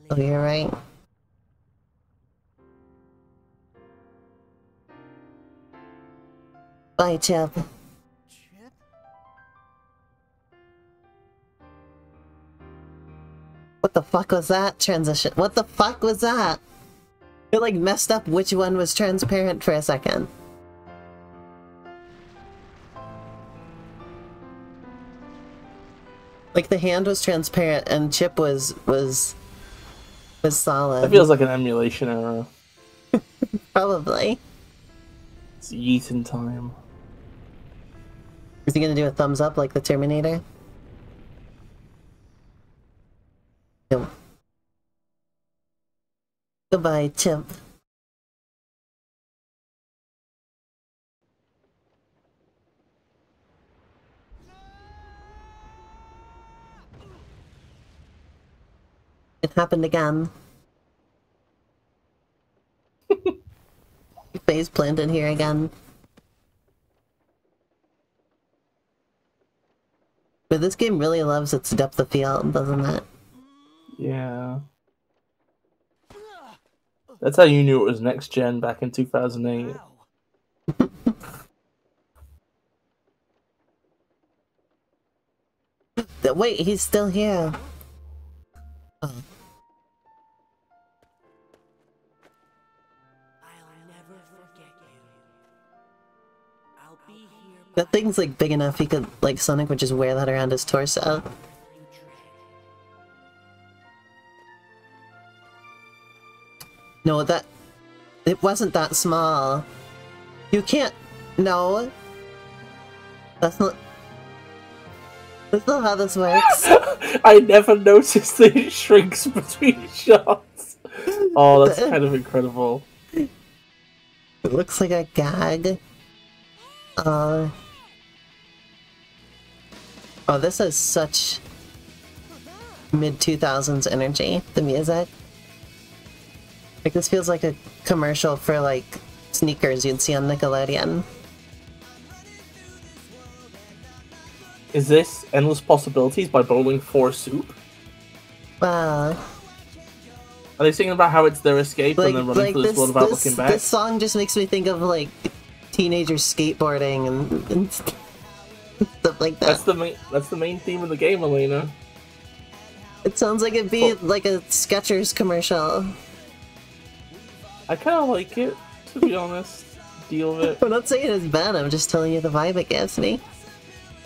Oh, you're right. Bye. Chip? What the fuck was that transition? What the fuck was that? It like messed up which one was transparent for a second. Like the hand was transparent and Chip was was was solid. That feels like an emulation error. Probably. It's Yeeton time. Is he gonna do a thumbs up like the Terminator? No. Goodbye, Chip. It happened again. Face planted here again. But this game really loves its depth of field, doesn't it? Yeah. That's how you knew it was next gen back in 2008. Ow. Th- Wait, he's still here. Oh. I'll never forget you. I'll be here That thing's like big enough he could, like, Sonic would just wear that around his torso. No, that. It wasn't that small. You can't. No. That's not. That's not how this works. I never noticed that it shrinks between shots. Oh, that's kind of incredible. It looks like a gag. Uh. Oh, this is such mid 2000s energy, the music. Like, this feels like a commercial for, like, sneakers you'd see on Nickelodeon. Is this Endless Possibilities by Bowling for Soup? Wow. Are they singing about how it's their escape Like, and then running like through this, this, world without this, looking back? this song just makes me think of, like, teenagers skateboarding and, and stuff like that. That's the main. That's the main theme of the game, Elena. It sounds like it'd be like a Skechers commercial. I kind of like it, to be honest. Deal with it. I'm not saying it's bad, I'm just telling you the vibe it gives me.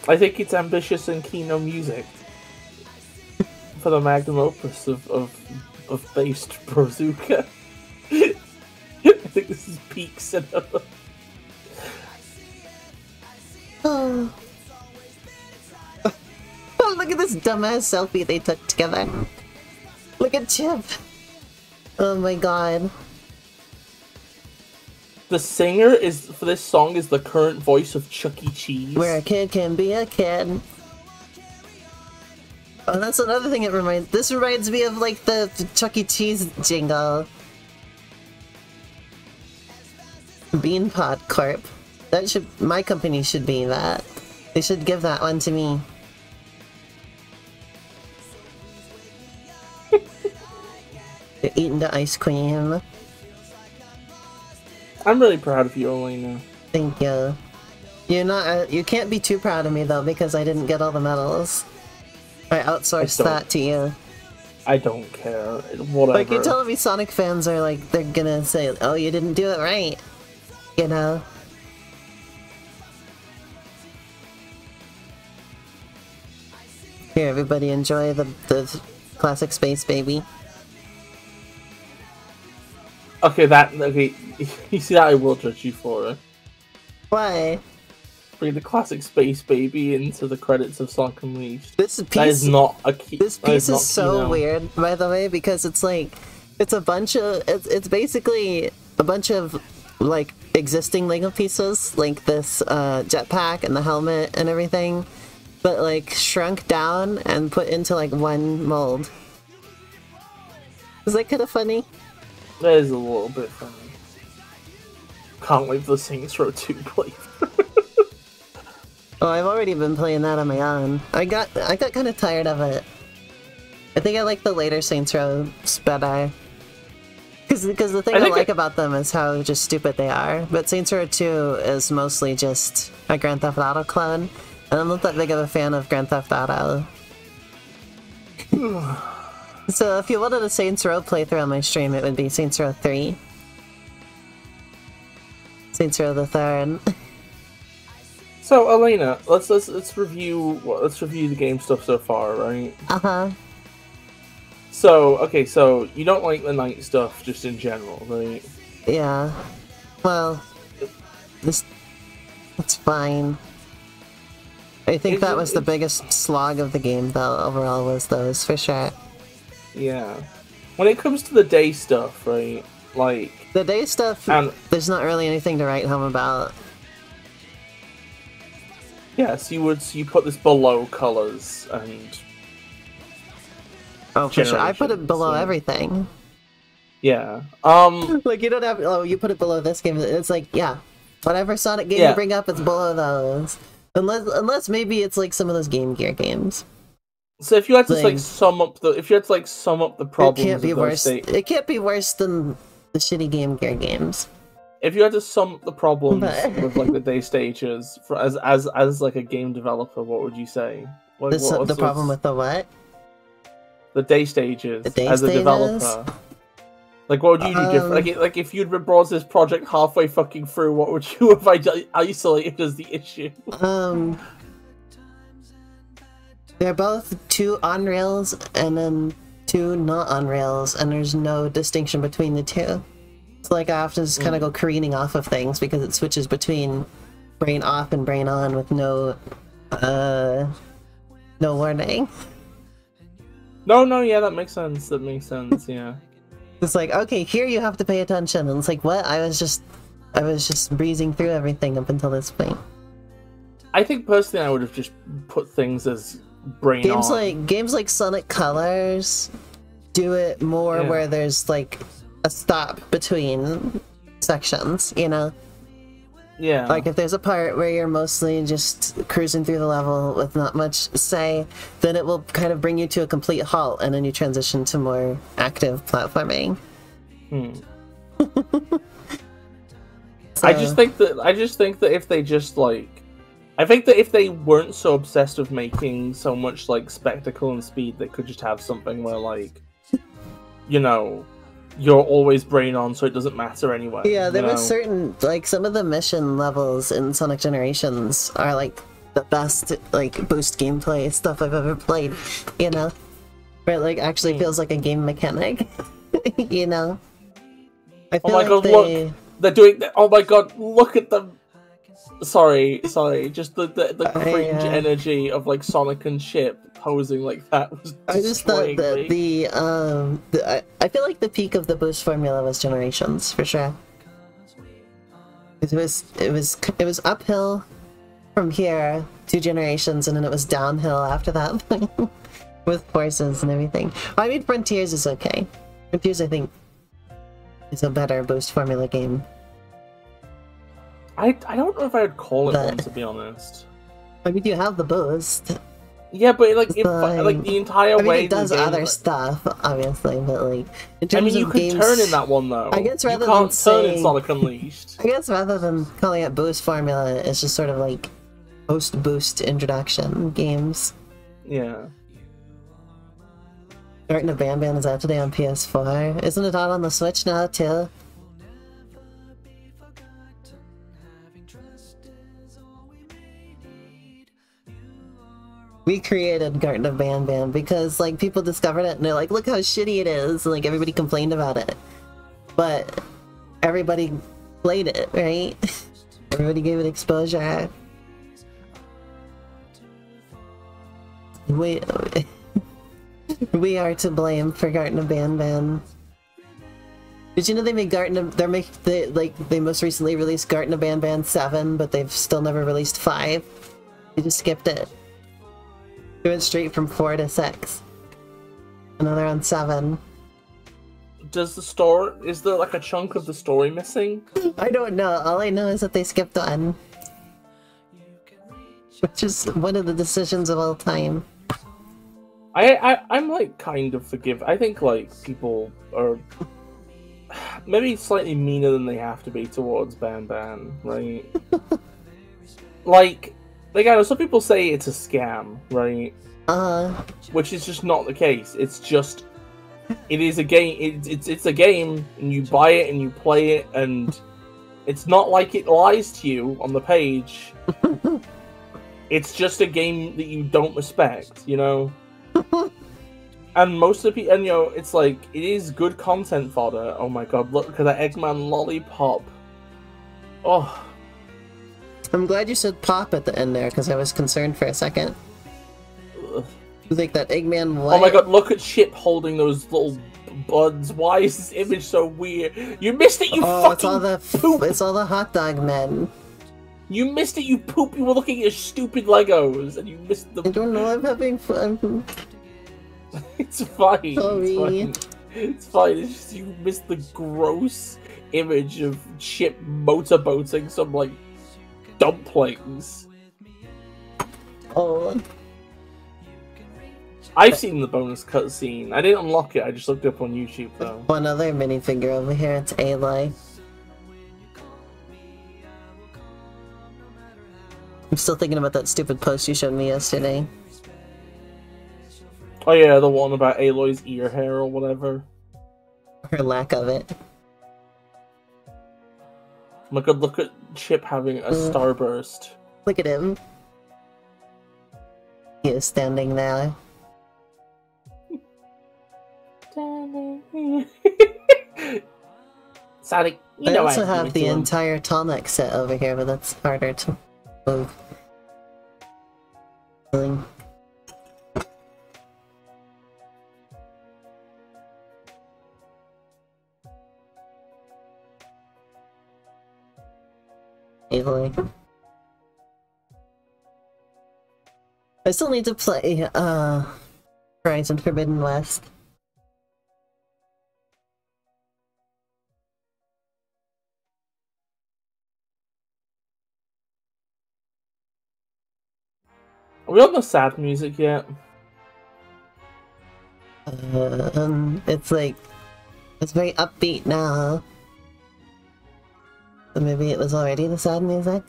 I think it's ambitious and keen on music. For the magnum opus of of, of based Brazuka. I think this is peak cinema. Oh. oh, look at this dumbass selfie they took together. Look at Chip. Oh my god. The singer is for this song is the current voice of Chuck E. Cheese. Where a kid can be a kid. Oh, that's another thing it reminds. This reminds me of like the Chuck E. Cheese jingle. Beanpot Corp. That should my company should be that. They should give that one to me. They're eating the ice cream. I'm really proud of you, Elena. Thank you. You're not. Uh, you can't be too proud of me though because I didn't get all the medals. I outsourced I that to you. I don't care. Whatever. Like you're telling me Sonic fans are like they're gonna say, "Oh, you didn't do it right," you know? Here, everybody, enjoy the the classic space baby. Okay, that okay. You see that I will judge you for it. Why? Bring the classic space baby into the credits of Sonic Unleashed. This piece. That is not a key. This piece not is so weird, by the way, because it's like it's a bunch of it's it's basically a bunch of like existing Lego pieces, like this uh, jetpack and the helmet and everything, but like shrunk down and put into like one mold. Is that kind of funny? That is a little bit funny. Can't wait for the Saints Row 2 playthrough. Oh, I've already been playing that on my own. I got I got kind of tired of it. I think I like the later Saints Row better. Because because the thing I I, like about them is how just stupid they are. But Saints Row 2 is mostly just a Grand Theft Auto clone. And I'm not that big of a fan of Grand Theft Auto. So if you wanted a Saints Row playthrough on my stream, it would be Saints Row 3. Saints Row the Third. so, Elena, let's let's let's review well, let's review the game stuff so far, right? uh-huh. So, okay, so you don't like the night stuff just in general, right? Yeah. Well, this it's fine. I think Is that it- was the biggest slog of the game, though. Overall, was those for sure. Yeah. When it comes to the day stuff, right? Like, The day stuff, And- there's not really anything to write home about. yes, you would you put this below colors and Oh, for sure. I put it below yeah. everything. yeah. Um, Like you don't have. Oh, you put it below this game. It's like yeah, whatever Sonic game Yeah. you bring up, it's below those. Unless, unless maybe it's like some of those Game Gear games. So if you had to Thing. like sum up the if you had to like sum up the problems, It can't be worse. It can't be worse than the shitty Game Gear games. if you had to sum up the problems But- with like the day stages for as as as like a game developer, what would you say? Like, This, what- the problem with the what? the day stages The day as a developer. Like, what would you do different? Um, Like, like if you'd brought this project halfway fucking through, what would you have isolated as the issue? Um, they're both two on rails and then two not on rails, and there's no distinction between the two. So like I often to just kind of go careening off of things because it switches between brain off and brain on with no, uh, no warning. No, no, yeah, that makes sense. That makes sense. Yeah. It's like okay, here you have to pay attention, and it's like what? I was just, I was just breezing through everything up until this point. I think personally, I would have just put things as brain games on. like games like Sonic Colors do it more Yeah. where there's like a stop between sections, you know? yeah, Like if there's a part where you're mostly just cruising through the level with not much say, then it will kind of bring you to a complete halt and then you transition to more active platforming. Hmm. I just think that I just think that if they just like, I think that if they weren't so obsessed with making so much like spectacle and speed, they could just have something where like, you know, you're always brain on, so it doesn't matter anyway. Yeah, there you was know? certain like some of the mission levels in Sonic Generations are like the best like boost gameplay stuff I've ever played. You know, where it like actually Hmm. feels like a game mechanic. you know, I feel Oh my like god, they. look! They're doing. Oh my god, look at them! Sorry, sorry. Just the the, the I, cringe uh, energy of like Sonic and Chip posing like that was. I just thought that the um, the, I, I feel like the peak of the boost formula was Generations for sure. It was it was it was uphill from here to Generations, and then it was downhill after that with forces and everything. I mean, Frontiers is okay. Frontiers, I think, is a better boost formula game. I I don't know if I would call it But- one to be honest. I mean, you have the boost. Yeah, but like, it, Fine. like the entire I mean, way it does game, other stuff, obviously, but like in terms I mean, you of can games, turn in that one though. I guess you rather can't than turn in saying- Sonic Unleashed. I guess rather than calling it boost formula, it's just sort of like post boost introduction games. Yeah. Garten of Banban is out today on PS4. Isn't it out on the Switch now too? We created Garten of Banban because like people discovered it and they're like, look how shitty it is, and like everybody complained about it. But everybody played it, right? everybody gave it exposure. We we are to blame for Garten of Banban. Did you know they made Garten of they're make like they most recently released Garten of Banban 7, but they've still never released 5. They just skipped it. They went straight from 4 to 6. Another on 7. Does the store is there like a chunk of the story missing? I don't know. All I know is that they skipped one. Which is one of the decisions of all time. I, I I'm like kind of forgive. I think like people are maybe slightly meaner than they have to be towards Banban, right? like, like I know some people say it's a scam, right? Uh, Which is just not the case. It's just it is a game. It, it's it's a game, and you buy it and you play it, and it's not like it lies to you on the page. it's just a game that you don't respect, you know. and most of the people, and you know, it's like it is good content fodder. Oh my god, look at that Eggman lollipop. Oh, I'm glad you said pop at the end there, because I was concerned for a second. ugh. Like that Eggman what? oh my god, look at Chip holding those little buds. Why is this image so weird? You missed it, you Oh, it's fucking all the poop. it's all the hot dog men. You missed it, you poop. You were looking at your stupid Legos, and you missed them. I don't know. I'm having fun. It's fine. Sorry. It's fine. It's fine. It's just you missed the gross image of Chip motorboating some like dumplings. Oh, I've seen the bonus cutscene. I didn't unlock it. I just looked it up on YouTube though. one other minifigure over here. It's Aloy. I'm still thinking about that stupid post you showed me yesterday. Oh yeah, the one about Aloy's ear hair or whatever. Her lack of it. My god, look at Chip having a Mm. starburst. Look at him. He is standing there. Sonic, you I know also I have the entire. entire Tonic set over here, but that's harder to move. Easily. I still need to play uh Horizon Forbidden West. Are we on the sad music yet? Um, it's like it's very upbeat now. Maybe it was already the sad music,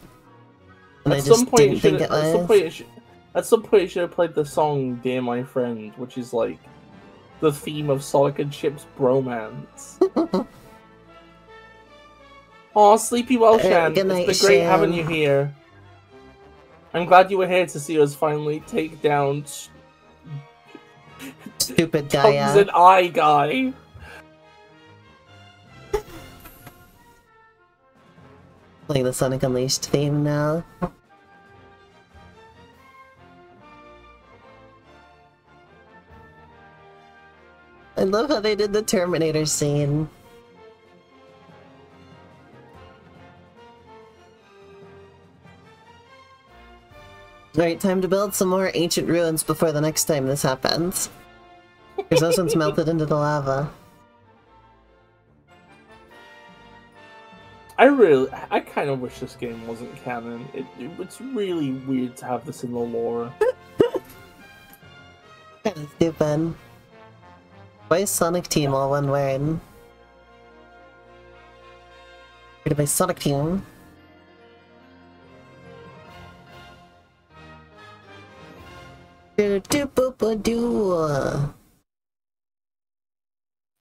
and I at just some point, didn't you should, think it at some point, you should, at some point, you should have played the song "Dear My Friend," which is like the theme of Sonic and Chip's bromance. Aw, sleepy well, Uh, Shan. night, it's been great having you here. I'm glad you were here to see us finally take down Stupid Tongues Gaia. and Eye Guy. Playing the Sonic Unleashed theme now. I love how they did the Terminator scene. Alright, time to build some more ancient ruins before the next time this happens. Because those ones melted into the lava. I really, I kind of wish this game wasn't canon. It, it, it's really weird to have this in the lore. stupid. Why is Sonic Team all one word? Created by Sonic Team. Do-do-boop-a-doo.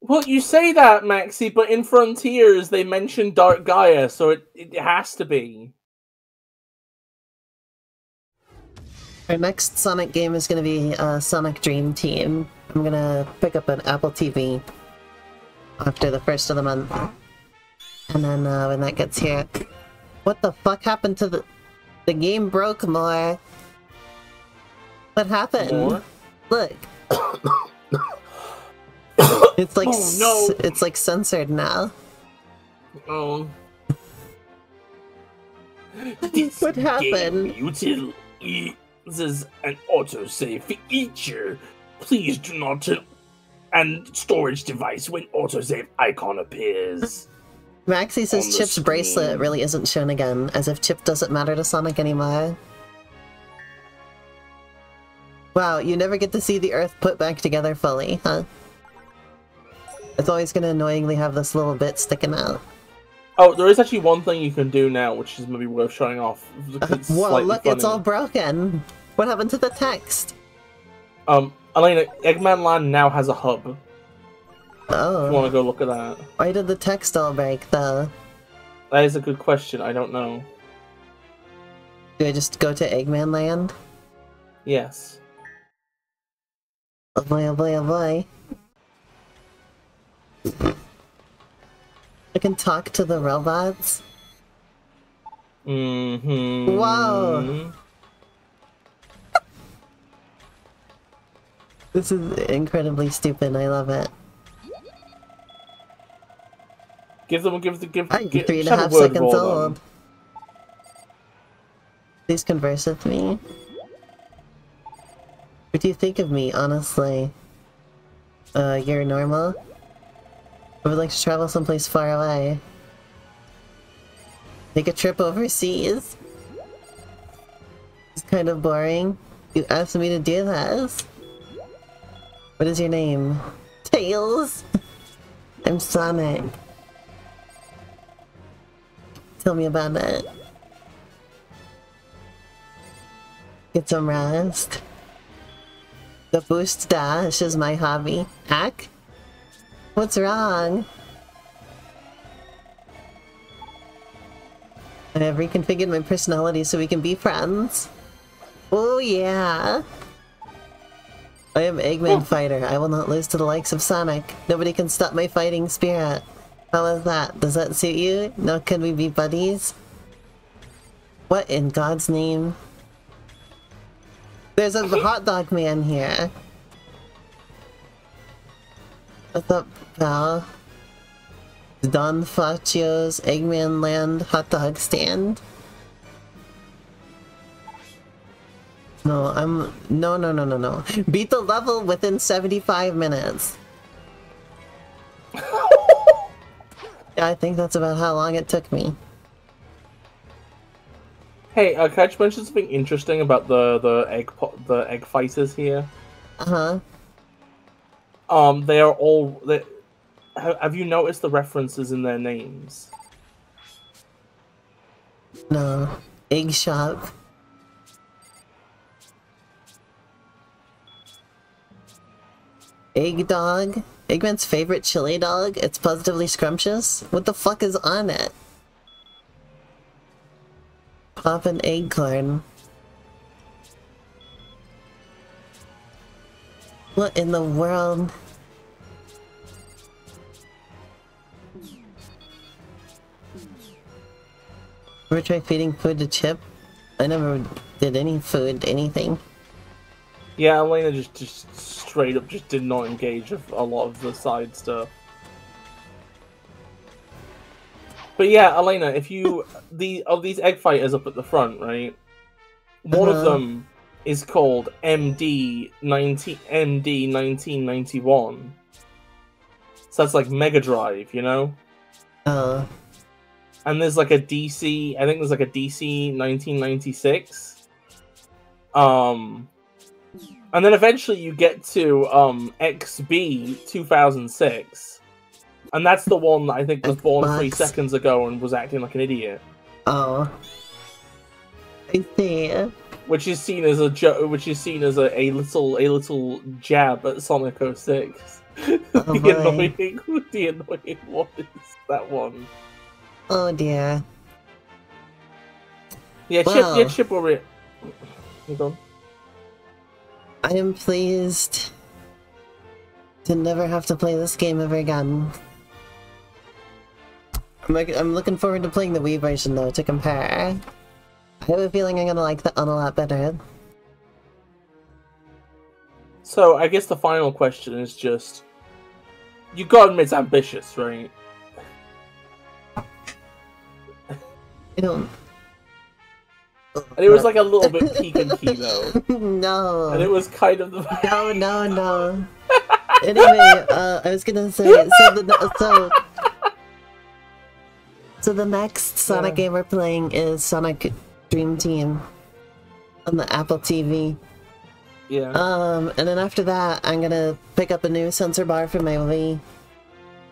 Well, you say that, Maxi, but in Frontiers they mention Dark Gaia, so it, it has to be. Our next Sonic game is going to be uh, Sonic Dream Team. I'm going to pick up an Apple TV after the first of the month. And then uh, when that gets here... What the fuck happened to the... The game broke more. What happened? More? Look. it's like Oh, no. it's like censored now. Oh. This What happened? Game utilizes an autosave feature. Please do not and storage device when autosave icon appears. Maxie says Chip's bracelet really isn't shown again, as if Chip doesn't matter to Sonic anymore. Wow, you never get to see the Earth put back together fully, huh? It's always gonna annoyingly have this little bit sticking out. Oh, there is actually one thing you can do now, which is maybe worth showing off. it's Whoa, look, it's all broken! What happened to the text? Um, Elena, Eggman Land now has a hub. If you Oh, want to go look at that. why did the text all break, though? That is a good question. I don't know. Do I just go to Eggman Land? Yes. Oh boy, oh boy, oh boy. I can talk to the robots? Mm-hmm. Wow. This is incredibly stupid, I love it. Give them, give the, give. I'm give, three and a half seconds with all of old. them. Please converse with me. What do you think of me, honestly? Uh, you're normal? I would like to travel someplace far away. Take a trip overseas? It's kind of boring. You asked me to do this. What is your name? Tails! I'm Sonic. Tell me about it. Get some rest. The boost dash is my hobby. Ack? What's wrong? I have reconfigured my personality so we can be friends. Oh yeah! I am Eggman Fighter. I will not lose to the likes of Sonic. Nobody can stop my fighting spirit. How is that? Does that suit you? Now can we be buddies? What in God's name? There's a hot dog man here. What's up, pal? Don Facio's Eggman Land hot dog stand? No, I'm... No, no, no, no, no. Beat the level within 75 minutes. I think that's about how long it took me. Hey, uh, can I mention something interesting about the the egg po- the egg fighters here? Uh-huh. Um, they are all. They, have you noticed the references in their names? No. Egg shop. Egg dog? Eggman's favorite chili dog? It's positively scrumptious? What the fuck is on it? Pop an acorn. What in the world? Ever try feeding food to Chip? I never did any food, anything. Yeah, Elena just just straight up just did not engage with a lot of the side stuff. But yeah, Elena, if you the of these egg fighters up at the front, right? One of Uh-huh. them is called MD nineteen MD nineteen ninety one. So that's like Mega Drive, you know? Uh, and there's like a DC. I think there's like a DC 1996. Um, And then eventually you get to um XB 2006. And that's the one that I think was born three seconds ago and was acting like an idiot. Oh. I see. Which is seen as a jo- which is seen as a, a little a little jab at Sonic 06. Oh, the boy. annoying the annoying one is that one. Oh dear. Yeah, Chip yeah, Chip over Hold on. I am pleased to never have to play this game ever again. I'm, like- I'm looking forward to playing the Wii version though to compare. I have a feeling I'm gonna like that one a lot better. So I guess the final question is just admit it's ambitious, right? I don't. And it was like a little bit peak and key though. no. And it was kind of the No, no, no. anyway, uh, I was gonna say so. The, so, so the next Sonic Yeah. game we're playing is Sonic Dream Team on the Apple TV. Yeah. Um, and then after that, I'm gonna pick up a new sensor bar for my Wii,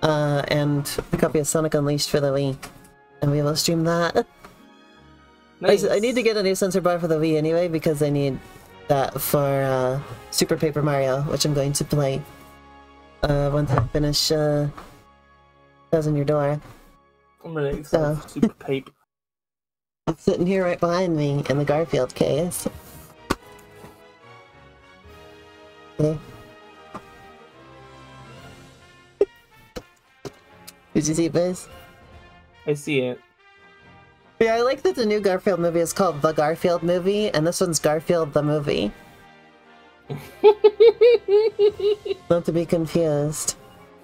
uh, and a copy of Sonic Unleashed for the Wii, and we will stream that. Nice. I need to get a new sensor bar for the Wii anyway because I need that for uh, Super Paper Mario, which I'm going to play uh, once I finish uh, Thousand Year Door. I'm really excited for Super Paper. It's sitting here right behind me in the Garfield case. Okay. Did you see this? I see it. Yeah, I like that the new Garfield movie is called The Garfield Movie, and this one's Garfield the Movie. Not to be confused.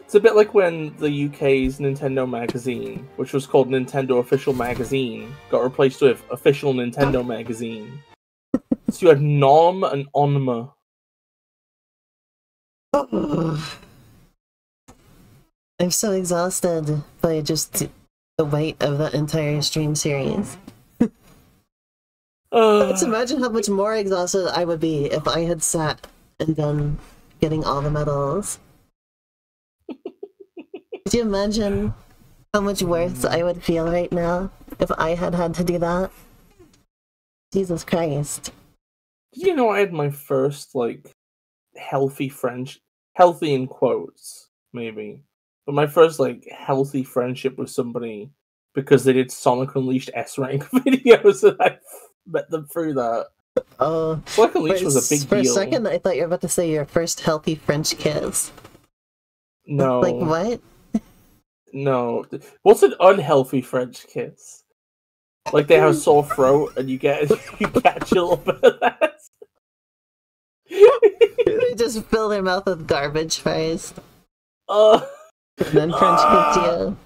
It's a bit like when the UK's Nintendo magazine, which was called Nintendo Official Magazine, got replaced with Official Nintendo Magazine. so you had Nom and Onma. I'm so exhausted by just the weight of that entire stream series. Uh, Let's imagine how much more exhausted I would be if I had sat and done getting all the medals. Could you imagine how much worse I would feel right now if I had had to do that? Jesus Christ. Did you know I had my first like healthy French, healthy in quotes, maybe, but my first like healthy friendship with somebody because they did Sonic Unleashed S rank videos, and I met them through that. Oh, Sonic Unleashed was a big for deal. a second I thought you were about to say your first healthy French kiss. no, Like what? No. What's an unhealthy French kiss? Like they have a sore throat, and you get you catch a little bit of that. they just fill their mouth with garbage first, uh, and then French kiss you.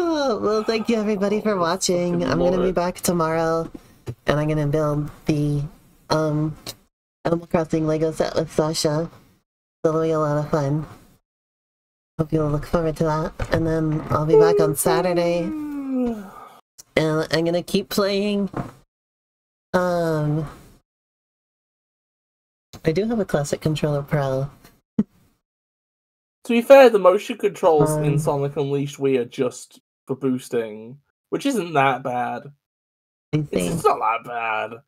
Oh, well, thank you everybody for watching. I'm gonna be back tomorrow, and I'm gonna build the um Animal Crossing Lego set with Sasha. It'll be a lot of fun. Hope you'll look forward to that. And then I'll be back on Saturday, and I'm gonna keep playing. Um, I do have a Classic Controller Pro. To be fair, the motion controls Um, in Sonic Unleashed Wii are just for boosting, which isn't that bad. I It's, think. it's not that bad.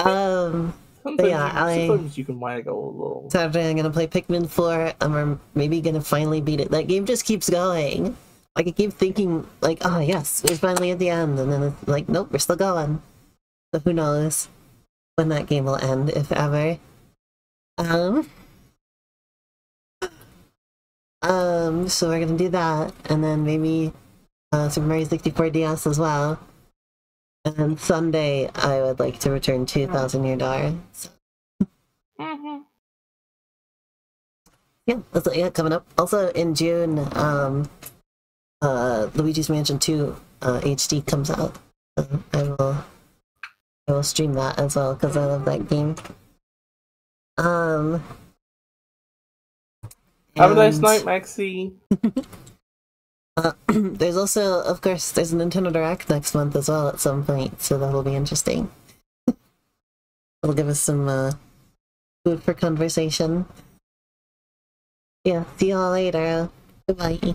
Um, Sometimes, yeah, you, I- sometimes you can waggle a little. Saturday I'm gonna play Pikmin 4, and we're maybe gonna finally beat it. That game just keeps going. Like I keep thinking, like, oh yes, we're finally at the end, and then it's like, nope, we're still going. So who knows when that game will end, if ever. Um. Um. So we're gonna do that, and then maybe uh, Super Mario 64 DS as well. And then Sunday, I would like to return to Thousand Year Door. So Mhm. yeah, that's what, yeah, coming up. Also in June, um, uh, Luigi's Mansion 2 uh, HD comes out. So I will, I will stream that as well because I love that game. Um, Have a nice night, Maxie. Uh, there's also, of course, there's a Nintendo Direct next month as well at some point, so that'll be interesting. It'll give us some uh, food for conversation. Yeah, see y'all later. Goodbye.